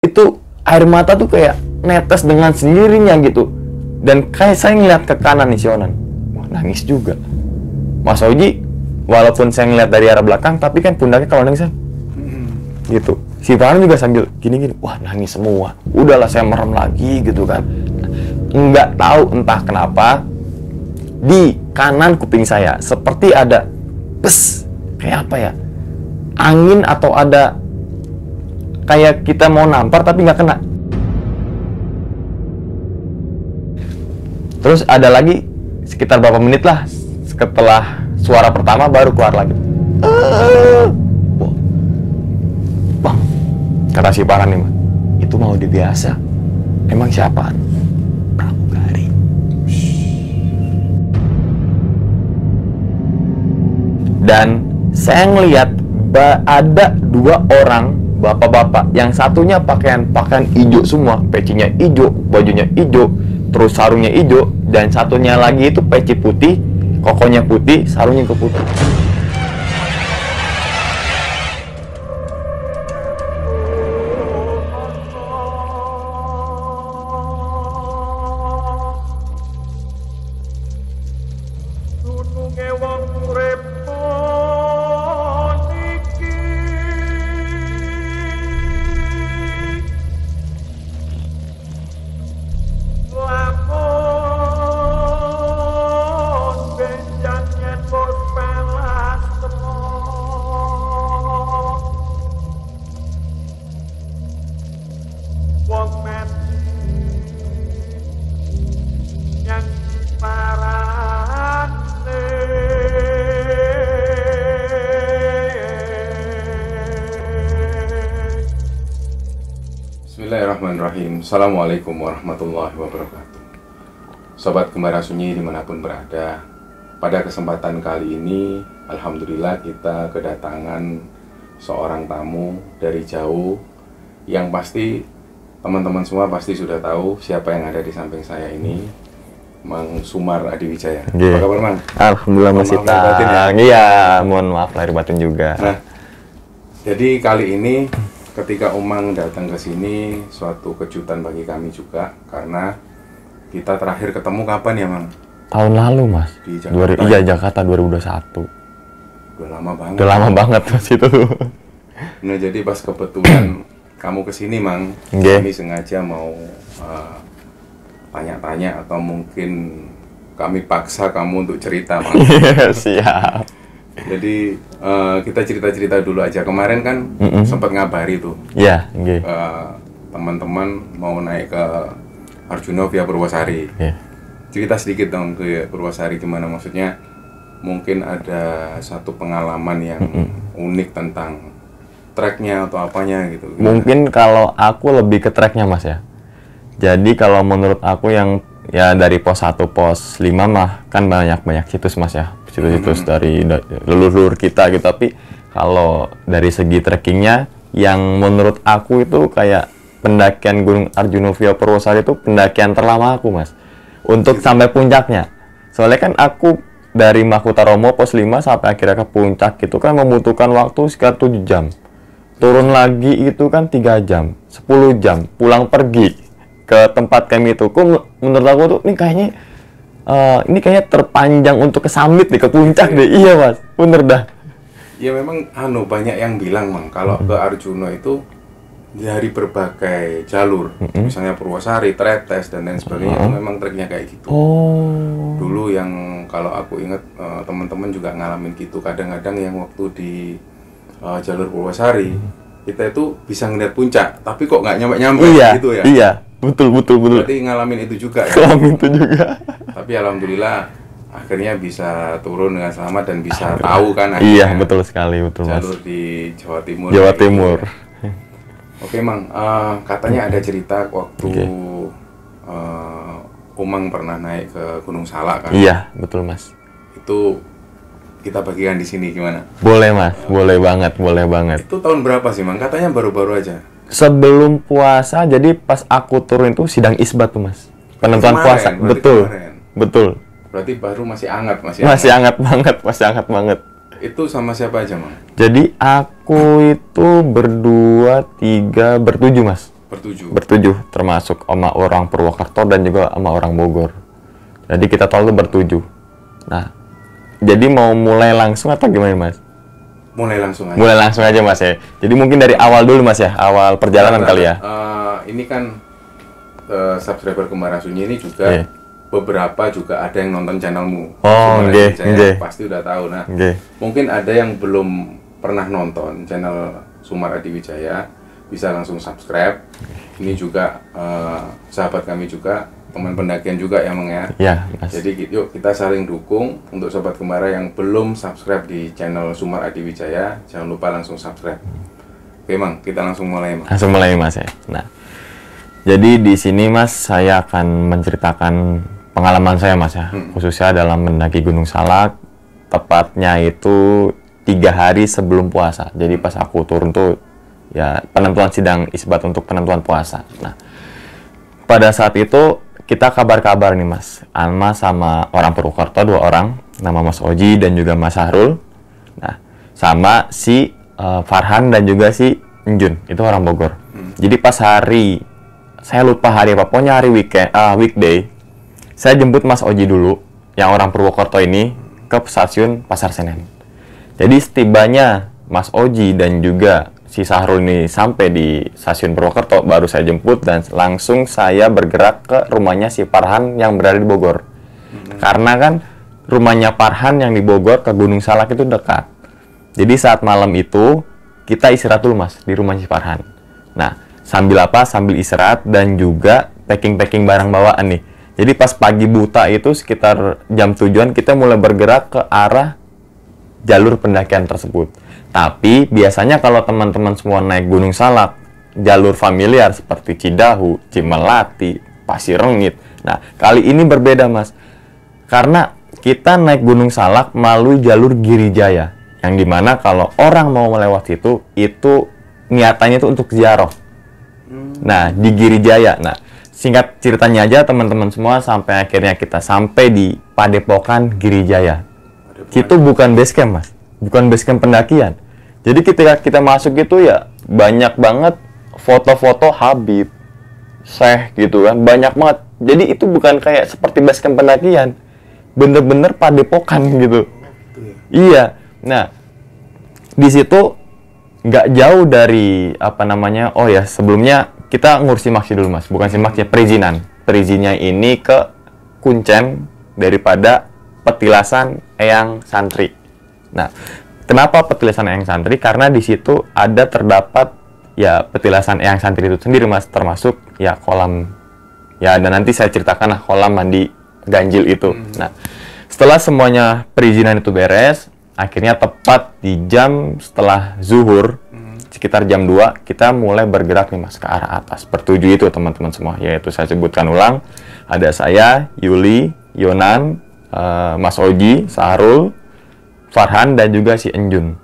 itu air mata tuh kayak netes dengan sendirinya gitu. Dan kayak saya ngeliat ke kanan nih si Onan wah nangis juga. Mas Oji walaupun saya ngeliat dari arah belakang tapi kan pundaknya kalau nangis kan? Gitu. Si Farhan juga sambil gini-gini wah nangis semua. Udahlah saya merem lagi gitu kan. Nggak tahu entah kenapa di kanan kuping saya seperti ada pes kayak apa ya angin atau ada kayak kita mau nampar tapi nggak kena. Terus ada lagi sekitar berapa menit lah setelah suara pertama baru keluar lagi. Bang, kata si Farhan nih itu mau biasa emang siapa? Pramugari. Dan saya ngelihat ba- ada dua orang bapak-bapak yang satunya pakaian pakaian hijau semua. Pecinya hijau bajunya hijau terus sarungnya hijau. Dan satunya lagi itu peci putih kokonya putih sarungnya ke putih Sunyi di mana pun berada Pada kesempatan kali ini Alhamdulillah kita kedatangan seorang tamu dari jauh Yang pasti teman-teman semua pasti sudah tahu siapa yang ada di samping saya ini Mang Sumar Adiwijaya Iya. Apa kabar Mang? Alhamdulillah Mohon masih batin ya. tang iya mohon maaf lahir batin juga Nah, jadi kali ini ketika Umang datang ke sini suatu kejutan bagi kami juga karena kita terakhir ketemu kapan ya, Mang? tahun lalu mas Di Dua, Jakarta. iya Jakarta 2021 Udah lama banget. udah lama banget mas itu Nah, jadi pas kebetulan kamu ke sini, Mang, Nggih. kami sengaja mau uh, tanya-tanya atau mungkin kami paksa kamu untuk cerita, Mang. siap jadi uh, kita cerita-cerita dulu aja. Kemarin kan Mm-mm. sempat ngabari tuh ya nggih eh, teman-teman mau naik ke Arjuna via Purwosari. Iya. Cerita sedikit dong ke Purwosari gimana maksudnya? Mungkin ada satu pengalaman yang unik tentang treknya atau apanya gitu. Gimana? mungkin kalau aku lebih ke tracknya mas ya jadi kalau menurut aku yang ya dari pos 1 pos 5 mah kan banyak banyak situs mas ya situs-situs dari da- leluhur kita gitu tapi kalau dari segi trekkingnya yang menurut aku itu kayak pendakian Gunung Arjuna via Purwosari itu pendakian terlama aku mas. Untuk sampai puncaknya. Soalnya kan aku dari Makutaromo pos 5 sampai akhirnya ke puncak itu kan membutuhkan waktu sekitar 7 jam. Turun lagi itu kan tiga jam 10 jam pulang pergi ke tempat kami itu. Men- menurut aku tuh ini kayaknya eh, ini kayaknya terpanjang untuk ke summit deh ke puncak deh. Iya mas. Bener dah. Ya memang anu banyak yang bilang mang kalau ke Arjuna itu dari berbagai jalur, misalnya Purwosari, Tretes dan lain sebagainya itu memang treknya kayak gitu. oh. Dulu yang kalau aku ingat eh, teman-teman juga ngalamin gitu. Kadang-kadang yang waktu di eh, jalur Purwosari kita itu bisa ngeliat puncak tapi kok nggak nyampe nyampe iya gitu ya? iya. Betul betul betul. Berarti ngalamin itu juga ya? Kelamin itu juga. Tapi alhamdulillah akhirnya bisa turun dengan selamat dan bisa tahu kan iya betul sekali betul mas. jalur di Jawa Timur. Jawa Timur. Ya. Oke mang eh, katanya ada cerita waktu Oke. eh, Umang pernah naik ke Gunung Salak kan iya betul mas itu kita bagikan di sini gimana? boleh mas boleh banget boleh banget Itu tahun berapa sih, Mang? Katanya baru-baru aja. sebelum puasa jadi pas aku turun itu sidang isbat tuh mas penentuan Kemarin, puasa betul kemarin. betul Berarti baru masih hangat, masih, masih hangat. hangat banget masih hangat banget Itu sama siapa aja, Mang? Jadi aku itu berdua, tiga, bertujuh mas. Bertujuh. bertujuh termasuk sama orang Purwokerto dan juga sama orang Bogor. Jadi kita total bertujuh. Nah, jadi mau mulai langsung atau gimana mas? Mulai langsung aja. Mulai langsung aja mas ya. Jadi mungkin dari awal dulu mas ya, awal perjalanan kali ya. Eh, ini kan eh, subscriber Kembaran Sunyi ini juga Iya. Beberapa juga ada yang nonton channelmu. Oh, Sunyi, saya nggih. Pasti udah tahu. Nah, Oke. mungkin ada yang belum pernah nonton channel Sumar Adi Wijaya bisa langsung subscribe. Ini juga eh, sahabat kami juga, teman pendakian juga ya, Mang ya. Ya mas. Jadi yuk kita saling dukung untuk sobat Kembara yang belum subscribe di channel Sumar Adi Wijaya, jangan lupa langsung subscribe. Oke, Mang, kita langsung mulai, Mang. Langsung mulai mas ya. Nah, jadi di sini mas saya akan menceritakan pengalaman saya mas ya, khususnya dalam mendaki Gunung Salak. Tepatnya itu tiga hari sebelum puasa. Jadi pas aku turun tuh ya penentuan sidang isbat untuk penentuan puasa. Nah, pada saat itu kita kabar-kabar nih mas, Alma sama orang Purwokerto dua orang, nama Mas Oji dan juga Mas Sahrul. Nah, sama si eh, Farhan dan juga si Njun, itu orang Bogor. Jadi pas hari, saya lupa hari apa, pokoknya hari weekend, ah, weekday, saya jemput Mas Oji dulu, yang orang Purwokerto ini, ke stasiun Pasar Senen. Jadi setibanya Mas Oji dan juga si Sahrul ini sampai di stasiun Purwokerto, baru saya jemput dan langsung saya bergerak ke rumahnya si Farhan yang berada di Bogor. Karena kan rumahnya Farhan yang di Bogor ke Gunung Salak itu dekat. Jadi saat malam itu kita istirahat dulu mas di rumah si Farhan. Nah sambil apa? Sambil istirahat dan juga packing-packing barang bawaan nih. Jadi pas pagi buta itu sekitar jam tujuan kita mulai bergerak ke arah jalur pendakian tersebut. Tapi biasanya kalau teman-teman semua naik Gunung Salak, jalur familiar seperti Cidahu, Cimelati, Pasir Rengit. Nah, kali ini berbeda, Mas. Karena kita naik Gunung Salak melalui jalur Girijaya. Yang di mana kalau orang mau melewati itu, itu niatannya itu untuk ziarah. Nah, di Girijaya. Nah, singkat ceritanya aja teman-teman semua sampai akhirnya kita sampai di Padepokan Girijaya. Itu bukan base camp, Mas. Bukan base camp pendakian. Jadi ketika kita masuk itu ya banyak banget foto-foto Habib, Syekh gitu kan, banyak banget. Jadi itu bukan kayak seperti base camp pendakian. Bener-bener padepokan gitu. Iya. Nah, di situ nggak jauh dari apa namanya? Oh ya, sebelumnya kita ngurus simaksi dulu, Mas. Bukan simaksi, perizinan. Perizinnya ini ke Kuncen daripada petilasan Eyang Santri. Nah, kenapa petilasan Eyang Santri? Karena di situ ada terdapat ya petilasan Eyang Santri itu sendiri, Mas, termasuk ya kolam ya dan nanti saya ceritakan lah kolam mandi ganjil itu. Nah, setelah semuanya perizinan itu beres, akhirnya tepat di jam setelah zuhur sekitar jam 2 kita mulai bergerak nih Mas ke arah atas. Bertuju itu teman-teman semua, yaitu saya sebutkan ulang. Ada saya, Yuli, Yonan, eh, Mas Oji, Sahrul, Farhan dan juga si Enjun.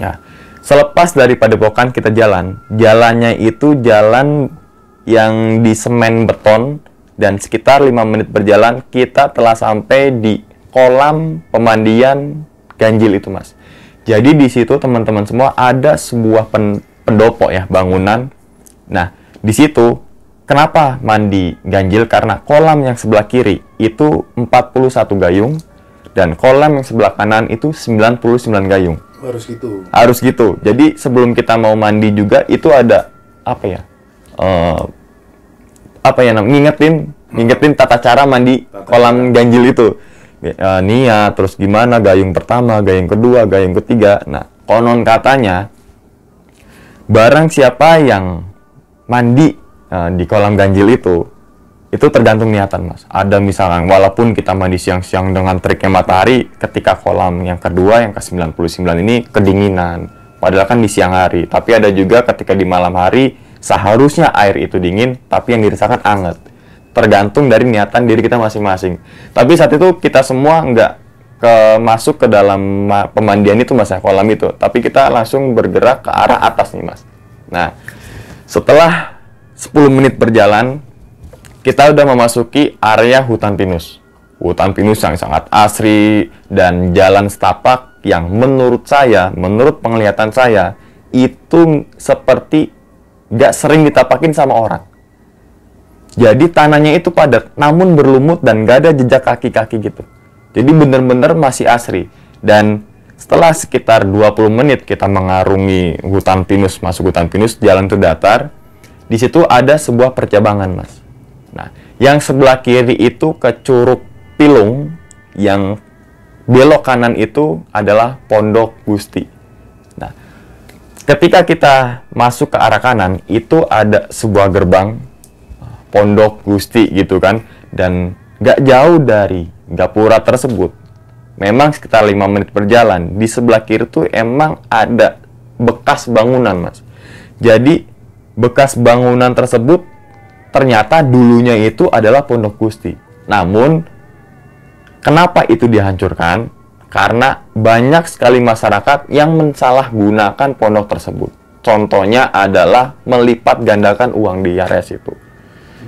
Ya. Selepas dari Padepokan kita jalan, jalannya itu jalan yang di semen beton dan sekitar 5 menit berjalan kita telah sampai di kolam pemandian ganjil itu, Mas. Jadi di situ teman-teman semua ada sebuah pen- pendopo ya, bangunan. Nah, di situ kenapa mandi ganjil karena kolam yang sebelah kiri itu 41 gayung dan kolam yang sebelah kanan itu 99 gayung Harus gitu. harus gitu. Jadi sebelum kita mau mandi juga itu ada apa ya? eh, apa ya nam ngingetin ngingetin tata cara mandi Tata kolam ganjil itu. Eh, niat terus gimana? Gayung pertama, gayung kedua, gayung ketiga. Nah, konon katanya barang siapa yang mandi eh, di kolam ganjil itu itu tergantung niatan mas. Ada misalkan walaupun kita mandi siang-siang dengan teriknya matahari ketika kolam yang kedua yang ke 99 ini kedinginan. Padahal kan di siang hari. Tapi ada juga ketika di malam hari seharusnya air itu dingin tapi yang dirasakan anget tergantung dari niatan diri kita masing-masing tapi saat itu kita semua nggak ke masuk ke dalam ma- pemandian itu mas ya kolam itu tapi kita langsung bergerak ke arah atas nih mas nah setelah 10 menit berjalan kita udah memasuki area hutan pinus. Hutan pinus yang sangat asri dan jalan setapak yang menurut saya, menurut penglihatan saya, itu seperti nggak sering ditapakin sama orang. Jadi tanahnya itu padat, namun berlumut dan nggak ada jejak kaki-kaki gitu. Jadi bener-bener masih asri. Dan setelah sekitar 20 menit kita mengarungi hutan pinus, masuk hutan pinus, jalan itu datar, di situ ada sebuah percabangan, Mas. Nah, yang sebelah kiri itu ke Curug Pilung, yang belok kanan itu adalah Pondok Gusti. Nah, ketika kita masuk ke arah kanan, itu ada sebuah gerbang Pondok Gusti gitu kan, dan nggak jauh dari gapura tersebut. Memang sekitar lima menit berjalan, di sebelah kiri tuh emang ada bekas bangunan, Mas. Jadi bekas bangunan tersebut ternyata dulunya itu adalah Pondok Gusti. Namun kenapa itu dihancurkan? Karena banyak sekali masyarakat yang mensalahgunakan pondok tersebut. Contohnya adalah melipat gandakan uang di area situ.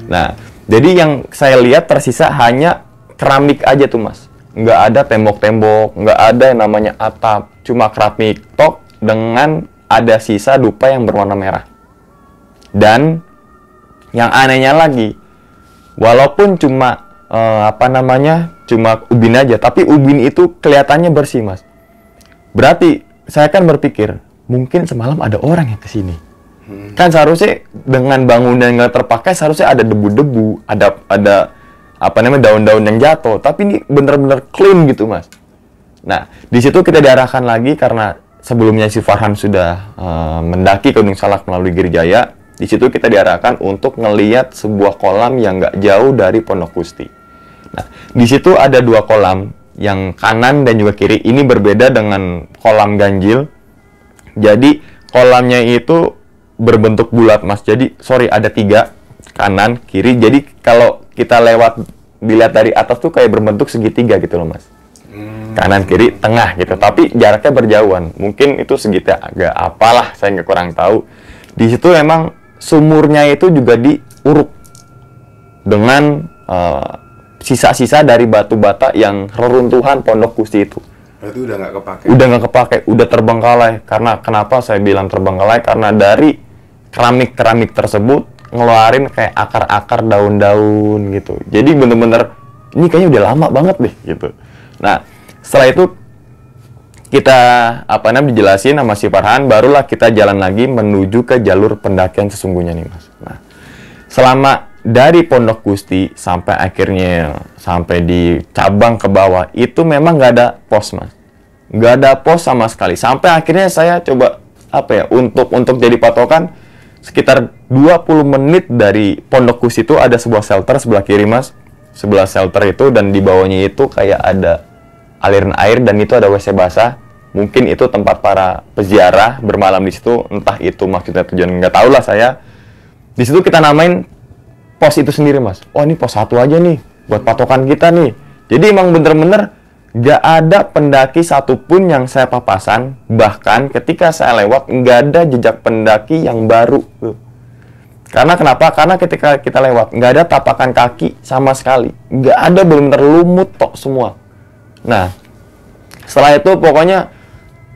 Nah, jadi yang saya lihat tersisa hanya keramik aja tuh mas. Nggak ada tembok-tembok, nggak ada yang namanya atap. Cuma keramik tok dengan ada sisa dupa yang berwarna merah. Dan yang anehnya lagi, walaupun cuma eh, apa namanya, cuma ubin aja, tapi ubin itu kelihatannya bersih mas. Berarti saya kan berpikir mungkin semalam ada orang yang ke sini. Kan seharusnya dengan bangunan yang nggak terpakai seharusnya ada debu-debu, ada ada apa namanya daun-daun yang jatuh. Tapi ini bener-bener clean gitu mas. Nah di situ kita diarahkan lagi karena sebelumnya si Farhan sudah eh, mendaki Gunung Salak melalui Girijaya. Di situ kita diarahkan untuk ngeliat sebuah kolam yang nggak jauh dari Pondok Gusti. Nah, di situ ada dua kolam, yang kanan dan juga kiri. Ini berbeda dengan kolam ganjil. Jadi kolamnya itu berbentuk bulat, mas. Jadi sorry ada tiga kanan kiri. Jadi kalau kita lewat dilihat dari atas tuh kayak berbentuk segitiga gitu loh, mas. Kanan kiri tengah gitu. Tapi jaraknya berjauhan. Mungkin itu segitiga apalah saya nggak kurang tahu. Di situ memang sumurnya itu juga diuruk dengan eh, sisa-sisa dari batu bata yang reruntuhan Pondok Gusti itu Berarti udah nggak kepake. udah nggak kepake, udah terbengkalai. Karena kenapa saya bilang terbengkalai? Karena dari keramik-keramik tersebut ngeluarin kayak akar-akar daun-daun gitu. Jadi bener-bener ini kayaknya udah lama banget deh gitu. Nah setelah itu kita apa namanya dijelasin sama si Farhan, barulah kita jalan lagi menuju ke jalur pendakian sesungguhnya nih mas. Nah selama dari Pondok Gusti sampai akhirnya sampai di cabang ke bawah itu memang nggak ada pos mas nggak ada pos sama sekali sampai akhirnya saya coba apa ya untuk untuk jadi patokan sekitar 20 menit dari Pondok Gusti itu ada sebuah shelter sebelah kiri mas. Sebelah shelter itu dan di bawahnya itu kayak ada aliran air dan itu ada WC basah. Mungkin itu tempat para peziarah bermalam di situ. Entah itu maksudnya tujuan nggak tahu lah saya. Di situ kita namain pos itu sendiri mas. Oh ini pos satu aja nih buat patokan kita nih. Jadi emang bener-bener gak ada pendaki satupun yang saya papasan. Bahkan ketika saya lewat nggak ada jejak pendaki yang baru. Karena kenapa? Karena ketika kita lewat nggak ada tapakan kaki sama sekali. Nggak ada bener-bener lumut tok semua. Nah setelah itu pokoknya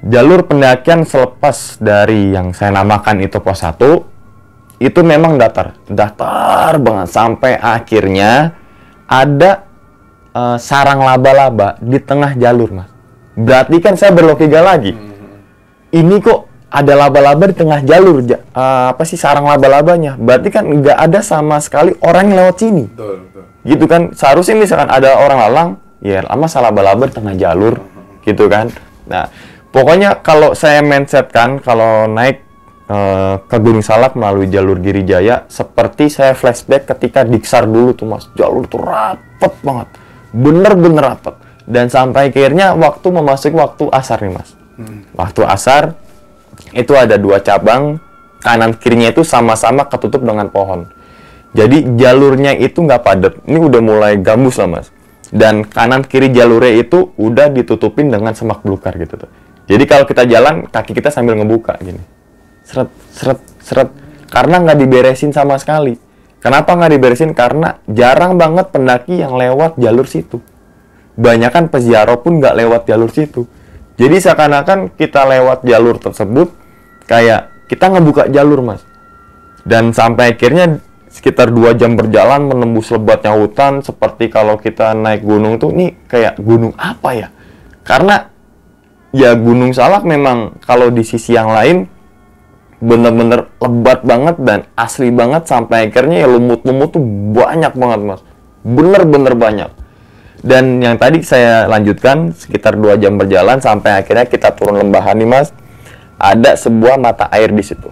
jalur pendakian selepas dari yang saya namakan itu pos 1 itu memang datar, datar banget. Sampai akhirnya ada eh, sarang laba-laba di tengah jalur, Mas. Berarti kan saya berlogika lagi. Ini kok ada laba-laba di tengah jalur, ja- eh, apa sih sarang laba-labanya? Berarti kan nggak ada sama sekali orang yang lewat sini Betul, betul. gitu kan seharusnya misalkan ada orang lalang ya lama salah balaba di tengah jalur gitu kan nah pokoknya kalau saya mindset kan kalau naik eh, ke Gunung Salak melalui jalur Girijaya seperti saya flashback ketika Diksar dulu tuh mas jalur tuh rapet banget bener-bener rapet dan sampai akhirnya waktu memasuki waktu asar nih mas waktu asar itu ada dua cabang kanan kirinya itu sama-sama ketutup dengan pohon jadi jalurnya itu nggak padat. Ini udah mulai gambus lah mas. Dan kanan kiri jalurnya itu udah ditutupin dengan semak belukar gitu tuh. Jadi kalau kita jalan kaki kita sambil ngebuka gini. Seret, seret, seret. Karena nggak diberesin sama sekali. Kenapa nggak diberesin? Karena jarang banget pendaki yang lewat jalur situ. Banyakan peziarah pun nggak lewat jalur situ. Jadi seakan-akan kita lewat jalur tersebut kayak kita ngebuka jalur mas Dan sampai akhirnya sekitar dua jam berjalan menembus lebatnya hutan seperti kalau kita naik gunung tuh nih kayak gunung apa ya? Karena ya Gunung Salak memang kalau di sisi yang lain bener-bener lebat banget dan asli banget sampai akhirnya ya lumut-lumut tuh banyak banget mas. Bener-bener banyak. Dan yang tadi saya lanjutkan sekitar dua jam berjalan sampai akhirnya kita turun lembahan nih mas. Ada sebuah mata air di situ.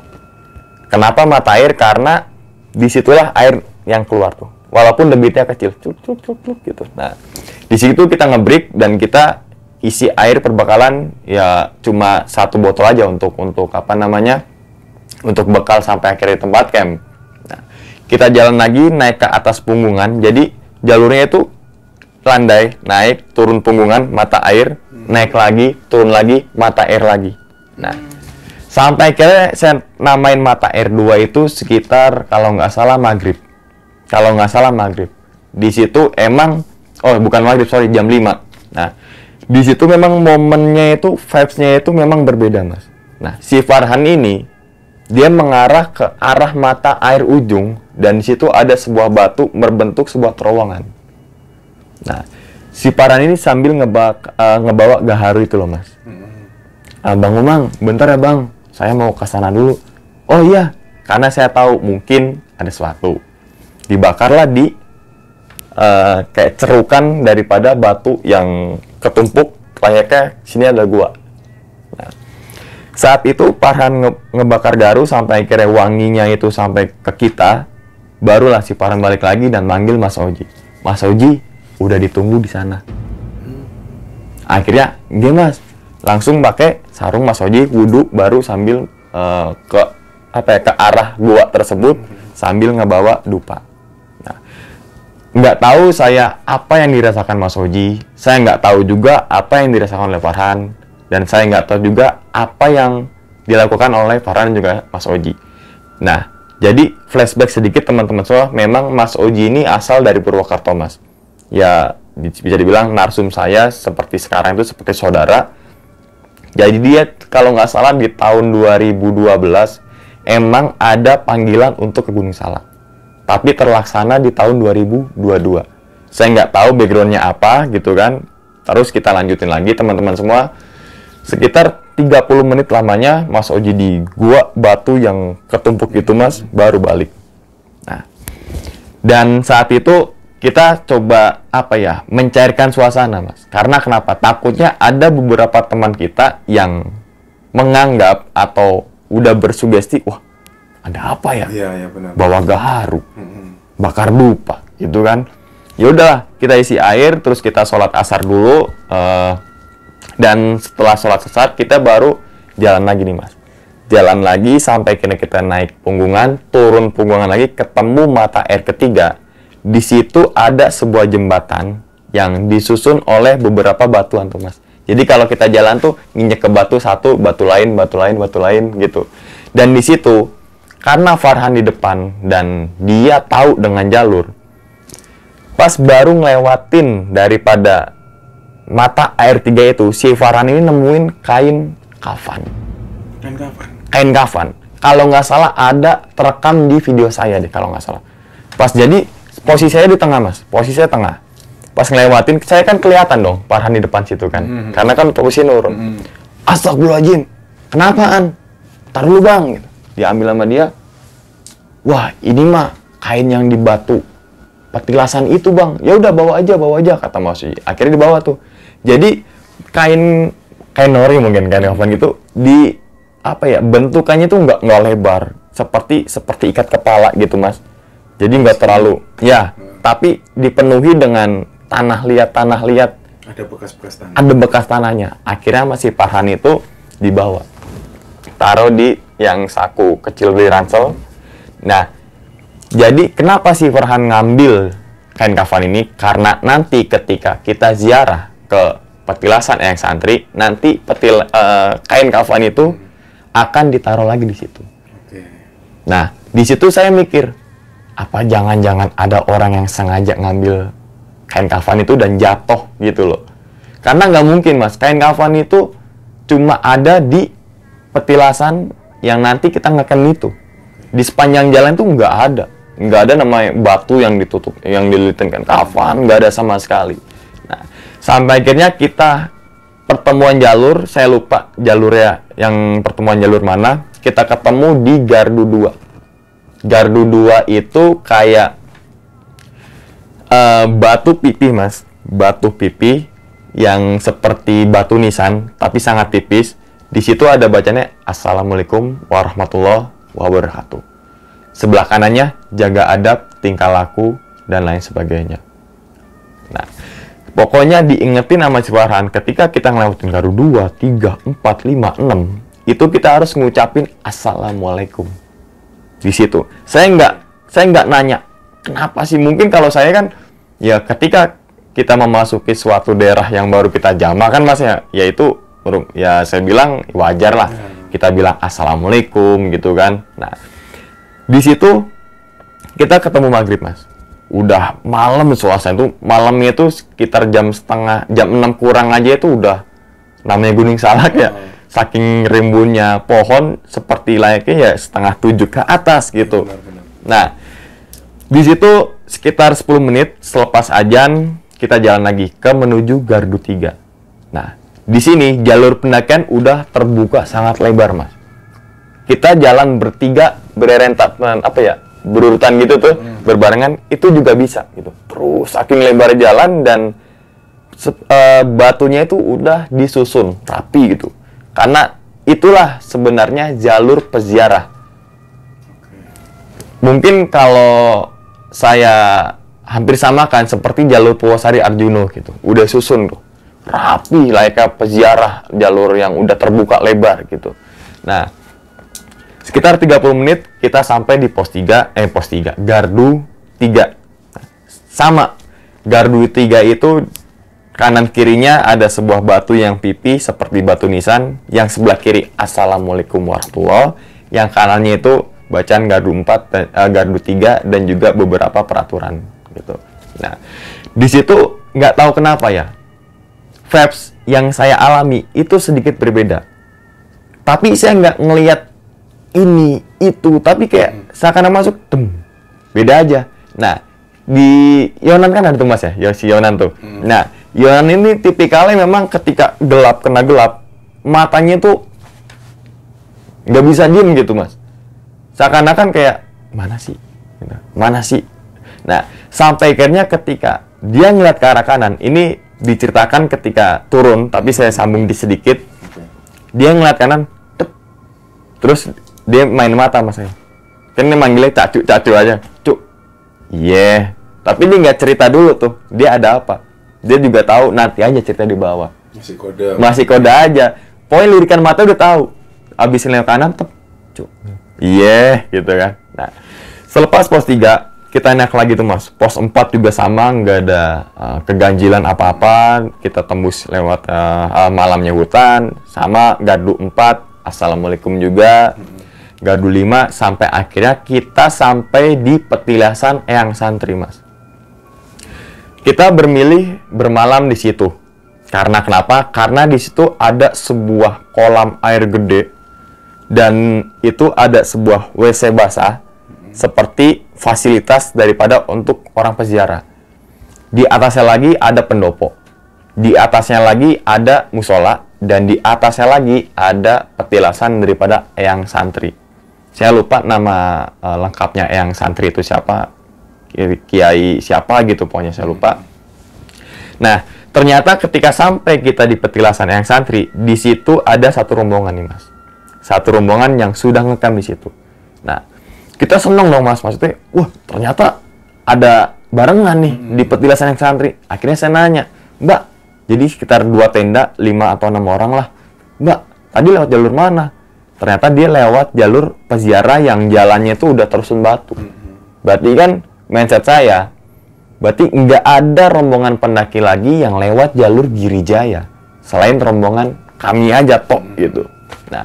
Kenapa mata air? Karena di situlah air yang keluar tuh. Walaupun debitnya kecil cuk cuk cuk cuk gitu. Nah di situ kita ngebreak dan kita isi air perbekalan ya cuma satu botol aja untuk untuk apa namanya untuk bekal sampai akhirnya tempat camp. Nah, kita jalan lagi naik ke atas punggungan. Jadi jalurnya itu landai, naik, turun punggungan, mata air, naik lagi, turun lagi, mata air lagi. Nah, sampai akhirnya saya namain mata air 2 itu sekitar kalau nggak salah maghrib. Kalau nggak salah maghrib. Di situ emang, oh bukan maghrib, sorry, jam 5. Nah, di situ memang momennya itu, vibes-nya itu memang berbeda, Mas. Nah, si Farhan ini dia mengarah ke arah mata air ujung dan di situ ada sebuah batu berbentuk sebuah terowongan. Nah, si Paran ini sambil ngebak, eh, ngebawa gaharu itu loh mas. "Ah, bang Umang, bentar ya bang, saya mau ke sana dulu. Oh iya, karena saya tahu mungkin ada sesuatu. Dibakarlah di eh, kayak cerukan daripada batu yang ketumpuk layaknya sini ada gua. Saat itu Farhan nge- ngebakar garu sampai akhirnya wanginya itu sampai ke kita, barulah si Farhan balik lagi dan manggil Mas Oji. Mas Oji udah ditunggu di sana. Akhirnya, dia Mas, langsung pakai sarung Mas Oji wudhu baru sambil eh, ke apa ya ke arah gua tersebut sambil ngebawa dupa. Nah, nggak tahu saya apa yang dirasakan Mas Oji, saya nggak tahu juga apa yang dirasakan oleh Farhan, dan saya nggak tahu juga apa yang dilakukan oleh Farhan juga Mas Oji. Nah, jadi flashback sedikit teman-teman semua, memang Mas Oji ini asal dari Purwokerto, Mas. Ya, bisa dibilang narsum saya seperti sekarang itu seperti saudara. Jadi dia kalau nggak salah di tahun 2012 emang ada panggilan untuk ke Gunung Salak. Tapi terlaksana di tahun 2022. Saya nggak tahu backgroundnya apa gitu kan. Terus kita lanjutin lagi teman-teman semua. Sekitar 30 menit lamanya Mas Oji di gua batu yang ketumpuk itu Mas baru balik. Nah, dan saat itu kita coba apa ya mencairkan suasana mas. Karena kenapa? Takutnya ada beberapa teman kita yang menganggap atau udah bersugesti wah ada apa ya? Iya, iya benar. bawa gaharu bakar dupa gitu kan. Ya udahlah kita isi air terus kita sholat asar dulu eh, dan setelah sholat asar kita baru jalan lagi nih mas. Jalan lagi sampai kini kita naik punggungan turun punggungan lagi ketemu mata air ketiga. Di situ ada sebuah jembatan yang disusun oleh beberapa batuan tuh mas. Jadi kalau kita jalan tuh nginjek ke batu satu batu lain batu lain batu lain gitu. Dan di situ karena Farhan di depan dan dia tahu dengan jalur pas baru ngelewatin daripada mata air tiga itu si Farhan ini nemuin kain kafan. Kan kapan? kain kafan. Kalau nggak salah ada terekam di video saya deh kalau nggak salah. Pas jadi posisi saya di tengah mas. Posisi saya tengah. Pas ngelewatin saya kan kelihatan dong Farhan di depan situ kan. Mhm. karena kan posisi nurun. Mm. Astagfirullahaladzim kenapaan? Taruh dulu bang. Gitu. diambil sama dia. Wah ini mah kain yang di batu. Petilasan itu bang. Ya udah bawa aja bawa aja kata Mas. Uji. akhirnya dibawa tuh jadi kain kain nori mungkin kain kafan gitu di apa ya bentukannya tuh nggak nggak lebar seperti seperti ikat kepala gitu mas jadi nggak terlalu ya tapi dipenuhi dengan tanah liat tanah liat Ada bekas-bekas tanah. ada bekas tanahnya. Akhirnya masih Farhan itu dibawa. Taruh di yang saku kecil beli ransel. Nah, jadi kenapa sih Farhan ngambil kain kafan ini? Karena nanti ketika kita ziarah ke petilasan yang santri, nanti petil eh, kain kafan itu akan ditaruh lagi di situ. Oke. Nah, di situ saya mikir, apa jangan-jangan ada orang yang sengaja ngambil kain kafan itu dan jatuh gitu loh. Karena nggak mungkin mas, kain kafan itu cuma ada di petilasan yang nanti kita ngeken itu. di sepanjang jalan tuh nggak ada nggak ada namanya batu yang ditutup yang dililitkan kafan nggak ada sama sekali nah sampai akhirnya kita pertemuan jalur saya lupa jalurnya yang pertemuan jalur mana kita ketemu di gardu 2 gardu 2 itu kayak eh, batu pipih mas. Batu pipih yang seperti batu nisan tapi sangat tipis. Di situ ada bacanya assalamualaikum warahmatullahi wabarakatuh. Sebelah kanannya jaga adab tingkah laku dan lain sebagainya. Nah pokoknya diingetin sama si Farhan ketika kita ngelewatin gardu 2, 3, 4, 5, 6 itu kita harus ngucapin assalamualaikum di situ. Saya nggak saya nggak nanya kenapa sih mungkin kalau saya kan ya ketika kita memasuki suatu daerah yang baru kita jama kan mas ya yaitu ya saya bilang wajar lah kita bilang assalamualaikum gitu kan. Nah di situ kita ketemu maghrib mas. Udah malam suasana itu malamnya itu sekitar jam setengah jam 6 kurang aja itu udah namanya Gunung Salak ya saking rimbunnya pohon seperti layaknya ya setengah tujuh ke atas gitu. Benar-benar. Nah, di situ sekitar 10 menit selepas ajan kita jalan lagi ke menuju gardu 3. Nah, di sini jalur pendakian udah terbuka sangat lebar, Mas. Kita jalan bertiga berentak apa ya? Berurutan gitu tuh, berbarengan itu juga bisa gitu. Terus saking lebar jalan dan eh, batunya itu udah disusun rapi gitu. Karena itulah sebenarnya jalur peziarah. Mungkin kalau saya hampir samakan seperti jalur Purwosari Arjuno gitu. Udah susun tuh. Rapi layaknya peziarah jalur yang udah terbuka lebar gitu. Nah, sekitar 30 menit kita sampai di pos 3, eh pos 3, gardu 3. Sama, gardu 3 itu kanan kirinya ada sebuah batu yang pipi seperti batu nisan, yang sebelah kiri Assalamualaikum warahmatullah, yang kanannya itu bacaan gardu 4, dan, eh, gardu 3 dan juga beberapa peraturan gitu. Nah, di situ nggak tahu kenapa ya, vibes yang saya alami itu sedikit berbeda. Tapi saya nggak ngelihat ini itu, tapi kayak seakan masuk, dem, beda aja. Nah, di Yonan kan ada tuh mas ya, Yosi Yonan tuh. Nah, Yonan ini tipikalnya memang ketika gelap kena gelap, matanya tuh nggak bisa diem gitu mas. Seakan-akan kayak mana sih, Gitu. mana sih. Nah, sampai akhirnya ketika dia ngeliat ke arah kanan, ini diceritakan ketika turun, tapi saya sambung di sedikit. Dia ngeliat kanan, tep. terus dia main mata mas saya. Kan dia manggilnya cacu cacu aja, cuk. Iya, tapi dia nggak cerita dulu tuh, dia ada apa. Dia juga tahu nanti aja cerita di bawah. Masih kode. Masih kode aja. Pokoknya lirikan mata udah tahu. Abis lewat kanan, tep. Cuk. Iya, gitu kan. Nah, selepas pos 3, kita naik lagi tuh mas. Pos 4 juga sama, nggak ada uh, keganjilan apa-apa. Kita tembus lewat uh, uh, malamnya hutan. Sama, gardu 4, Assalamualaikum juga. Gardu 5, sampai akhirnya kita sampai di petilasan Eyang Santri mas. Kita bermilih bermalam di situ. Karena kenapa? Karena di situ ada sebuah kolam air gede dan itu ada sebuah WC basah seperti fasilitas daripada untuk orang peziarah. Di atasnya lagi ada pendopo. Di atasnya lagi ada musola dan di atasnya lagi ada petilasan daripada Eyang Santri. Saya lupa nama eh, lengkapnya Eyang Santri itu siapa, kiai siapa gitu pokoknya saya lupa. Nah, ternyata ketika sampai kita di petilasan yang santri, di situ ada satu rombongan nih, Mas. Satu rombongan yang sudah ngekam di situ. Nah, kita seneng dong, Mas. Maksudnya, wah, ternyata ada barengan nih di petilasan yang santri. Akhirnya saya nanya, Mbak, jadi sekitar dua tenda, lima atau enam orang lah. Mbak, tadi lewat jalur mana? Ternyata dia lewat jalur peziarah yang jalannya itu udah terusun batu. Berarti kan mindset saya, berarti nggak ada rombongan pendaki lagi yang lewat jalur Girijaya selain rombongan kami aja tok gitu. Nah,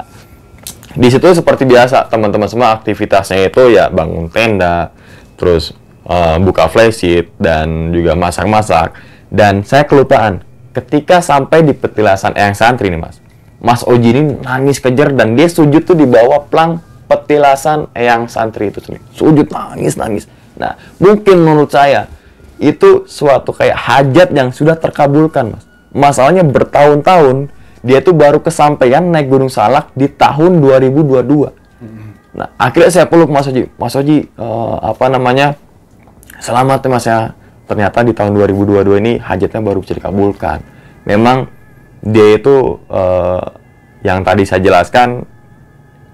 di situ seperti biasa teman-teman semua aktivitasnya itu ya bangun tenda, terus eh, buka flysheet dan juga masak-masak. Dan saya kelupaan ketika sampai di petilasan Eyang Santri nih mas, Mas Oji ini nangis kejer dan dia sujud tuh di bawah plang petilasan eyang santri itu sendiri. Sujud nangis nangis. Nah, mungkin menurut saya itu suatu kayak hajat yang sudah terkabulkan, Mas. Masalahnya bertahun-tahun dia tuh baru kesampaian naik Gunung Salak di tahun 2022. Nah, akhirnya saya peluk Mas Oji. Mas Oji, eh, apa namanya? Selamat ya Mas ya. Ternyata di tahun 2022 ini hajatnya baru bisa dikabulkan. Memang dia itu eh, yang tadi saya jelaskan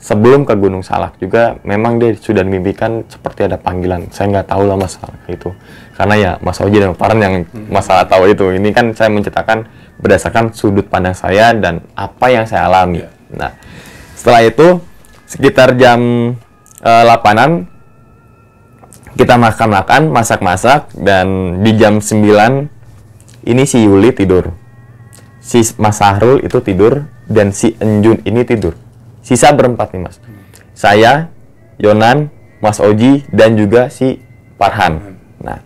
sebelum ke Gunung Salak juga memang dia sudah dimimpikan seperti ada panggilan. Saya nggak tahu lah masalah itu. Karena ya Mas Oji dan Farhan yang masalah tahu itu. Ini kan saya menceritakan berdasarkan sudut pandang saya dan apa yang saya alami. Nah, setelah itu sekitar jam 8-an kita makan-makan, masak-masak dan di jam 9 ini si Yuli tidur. Si Mas Sahrul itu tidur dan si Enjun ini tidur. Sisa berempat nih Mas. Saya, Yonan, Mas Oji dan juga si Farhan. Nah,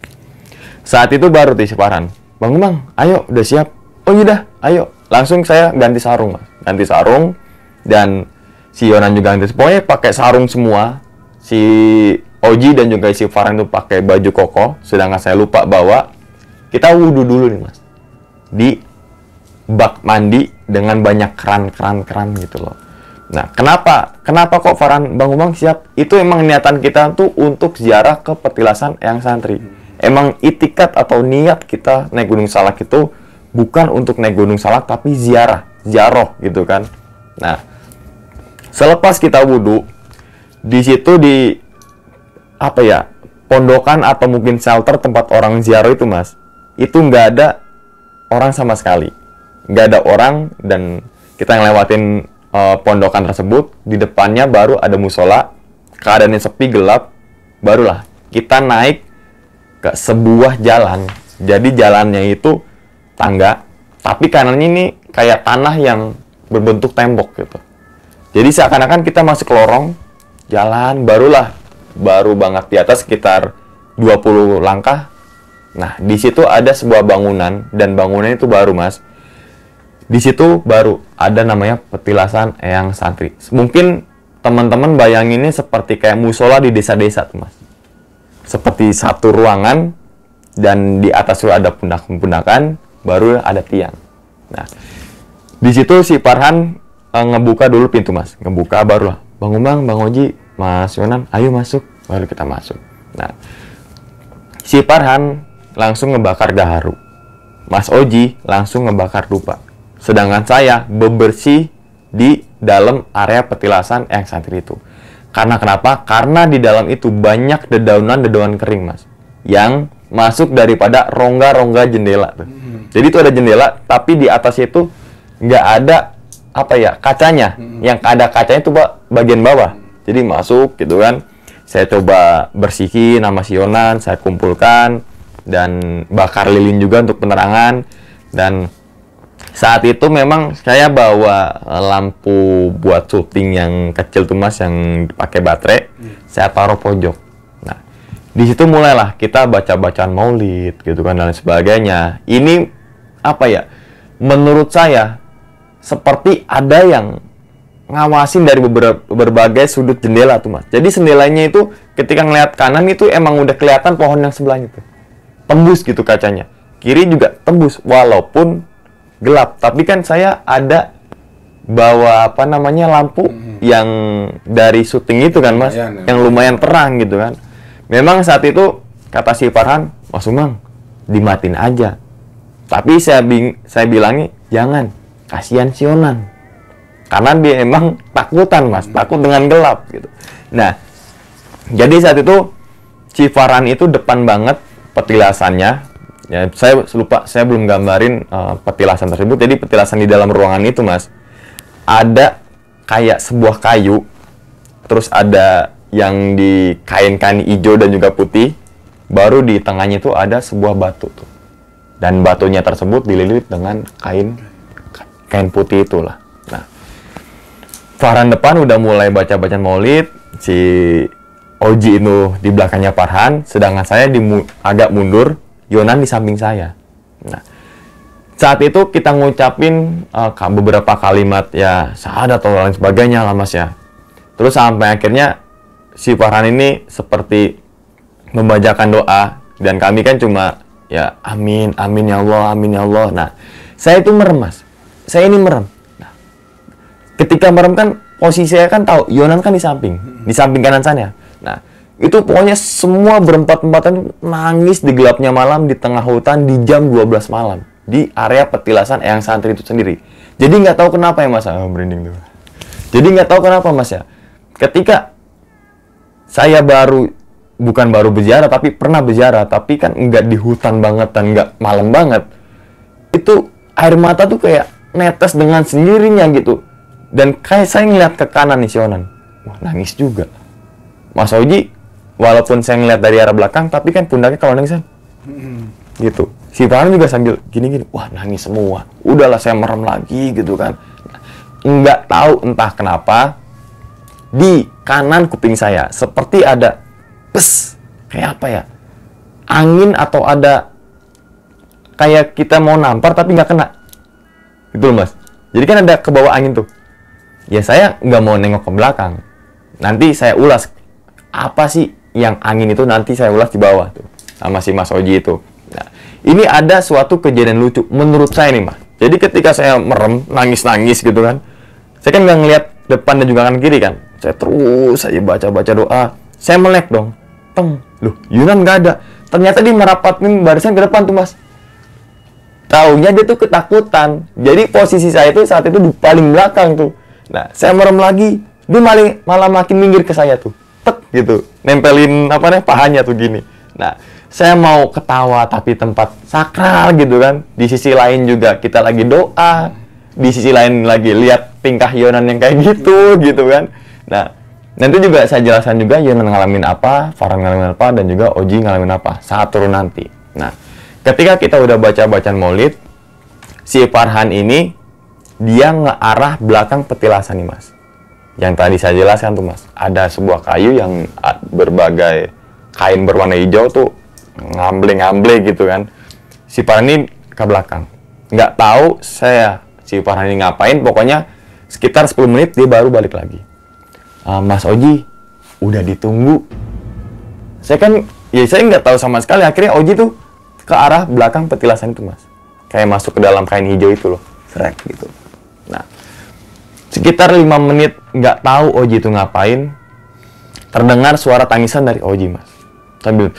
saat itu baru tuh si Farhan. Bang Bang, ayo udah siap. Oh iya ayo. Langsung saya ganti sarung, Mas. Ganti sarung dan si Yonan juga ganti. Pokoknya pakai sarung semua. Si Oji dan juga si Farhan itu pakai baju koko, sedangkan saya lupa bawa. Kita wudhu dulu nih, Mas. Di bak mandi dengan banyak keran-keran-keran gitu loh. Nah, kenapa? Kenapa kok Farhan Bang Umang siap? Itu emang niatan kita tuh untuk ziarah ke petilasan yang santri. Emang itikat atau niat kita naik Gunung Salak itu bukan untuk naik Gunung Salak tapi ziarah, ziarah gitu kan. Nah, selepas kita wudhu, di situ di apa ya pondokan atau mungkin shelter tempat orang ziarah itu mas, itu nggak ada orang sama sekali, nggak ada orang dan kita ngelewatin eh, pondokan tersebut di depannya baru ada musola, keadaannya sepi gelap, barulah kita naik ke sebuah jalan. Jadi jalannya itu tangga, tapi kanannya ini kayak tanah yang berbentuk tembok gitu. Jadi seakan-akan kita masuk lorong, jalan, barulah baru banget di atas sekitar 20 langkah. Nah, di situ ada sebuah bangunan dan bangunan itu baru, Mas. Di situ baru ada namanya petilasan Eyang Santri. Mungkin teman-teman bayanginnya seperti kayak musola di desa-desa tuh, Mas. Seperti satu ruangan dan di atas itu ada pundak-pundakan, baru ada tiang. Nah, di situ si Farhan eh, ngebuka dulu pintu, Mas. Ngebuka baru lah. Bang Umang, Bang Oji, Mas Yonan, ayo masuk. Baru kita masuk. Nah, si Farhan langsung ngebakar gaharu. Mas Oji langsung ngebakar dupa. Sedangkan saya bebersih di dalam area petilasan yang santri itu. Karena kenapa? Karena di dalam itu banyak dedaunan-dedaunan kering, Mas. Yang masuk daripada rongga-rongga jendela. tuh. Jadi itu ada jendela, tapi di atas itu nggak ada apa ya kacanya. Yang ada kacanya itu bagian bawah. Jadi masuk gitu kan. Saya coba bersihin nama si Yonan, saya kumpulkan dan bakar lilin juga untuk penerangan dan saat itu memang saya bawa eh, lampu buat syuting yang kecil tuh mas yang pakai baterai. Saya taruh pojok. Nah di situ mulailah kita baca bacaan maulid gitu kan dan sebagainya. Ini apa ya? Menurut saya seperti ada yang ngawasin dari beberapa berbagai sudut jendela tuh mas. Jadi jendelanya itu ketika ngelihat kanan itu emang udah kelihatan pohon yang sebelahnya tuh. Tembus gitu kacanya. Kiri juga tembus walaupun gelap. Tapi kan saya ada bawa apa namanya lampu yang dari syuting itu kan mas? Ya. yang lumayan terang gitu kan. Memang saat itu kata si Farhan Mas Umang dimatin aja. Tapi saya bing saya bilangnya jangan kasihan si Yonan karena dia emang takutan mas. Takut dengan gelap gitu. Nah jadi saat itu si Farhan itu depan banget petilasannya ya saya lupa saya belum gambarin eh, petilasan tersebut. Jadi petilasan di dalam ruangan itu mas ada kayak sebuah kayu terus ada yang di kain-kain hijau dan juga putih baru di tengahnya itu ada sebuah batu tuh. Dan batunya tersebut dililit dengan kain kain putih itulah. Nah Farhan depan udah mulai baca bacaan maulid si Oji itu di belakangnya Farhan sedangkan saya di agak mundur Yonan di samping saya. Nah saat itu kita ngucapin ka- beberapa kalimat ya syahadat atau lain sebagainya lah mas ya. Terus sampai akhirnya si Farhan ini seperti membacakan doa dan kami kan cuma ya amin amin ya Allah amin ya Allah. Nah saya itu merem mas. Saya ini merem. Nah, ketika merem kan posisi saya kan tahu Yonan kan di samping di samping kanan saya itu pokoknya semua berempat-empatan nangis di gelapnya malam di tengah hutan di jam 12 malam. Di area petilasan Eyang Santri itu sendiri. Jadi nggak tahu kenapa ya mas? Ah, merinding tuh. Jadi nggak tahu kenapa mas ya? Ketika saya baru bukan baru berziarah tapi pernah berziarah tapi kan nggak di hutan banget dan nggak malam banget itu air mata tuh kayak netes dengan sendirinya gitu. Dan kayak saya ngeliat ke kanan nih si Onan. Wah nangis juga. Mas Oji walaupun saya ngeliat dari arah belakang tapi kan pundaknya kalau nangis kan? Gitu. Si Farhan juga sambil gini-gini wah nangis semua. Udahlah saya merem lagi gitu kan. Nggak tahu entah kenapa di kanan kuping saya seperti ada pes kayak apa ya? Angin atau ada kayak kita mau nampar tapi nggak kena. Gitu loh mas. Jadi kan ada ke bawah angin tuh. Ya saya nggak mau nengok ke belakang. Nanti saya ulas apa sih yang angin itu nanti saya ulas di bawah tuh sama si Mas Oji itu. Nah, ini ada suatu kejadian lucu menurut saya nih mas. Jadi ketika saya merem nangis nangis gitu kan saya kan nggak ngeliat depan dan juga kanan kiri kan. Saya terus saja baca baca doa. Saya melek dong. Teng. Loh Yunan nggak ada. Ternyata dia merapatin barisan ke depan tuh mas. Taunya dia tuh ketakutan. Jadi posisi saya itu saat itu di paling belakang tuh. Nah, saya merem lagi, dia malah malah makin minggir ke saya tuh. Tek gitu, nempelin apa nih pahanya tuh gini. Nah, saya mau ketawa tapi tempat sakral gitu kan. Di sisi lain juga kita lagi doa. Di sisi lain lagi lihat tingkah Yonan yang kayak gitu gitu kan. Nah, nanti juga saya jelaskan juga Yonan ngalamin apa, Farhan ngalamin apa, dan juga Oji ngalamin apa saat turun nanti. Nah, ketika kita udah baca bacaan maulid, si Farhan ini dia ngearah belakang petilasan nih mas. Yang tadi saya jelaskan tuh mas, ada sebuah kayu yang berbagai kain berwarna hijau tuh ngamble-ngamble gitu kan. Si Farhan ke belakang. Nggak tahu saya si Farhan ngapain, pokoknya sekitar 10 menit dia baru balik lagi. "Ah, mas Oji, udah ditunggu. Saya kan, ya saya nggak tahu sama sekali. Akhirnya Oji tuh ke arah belakang petilasan itu mas kayak masuk ke dalam kain hijau itu loh srek gitu sekitar lima menit nggak tahu Oji itu ngapain terdengar suara tangisan dari Oji mas. Sambil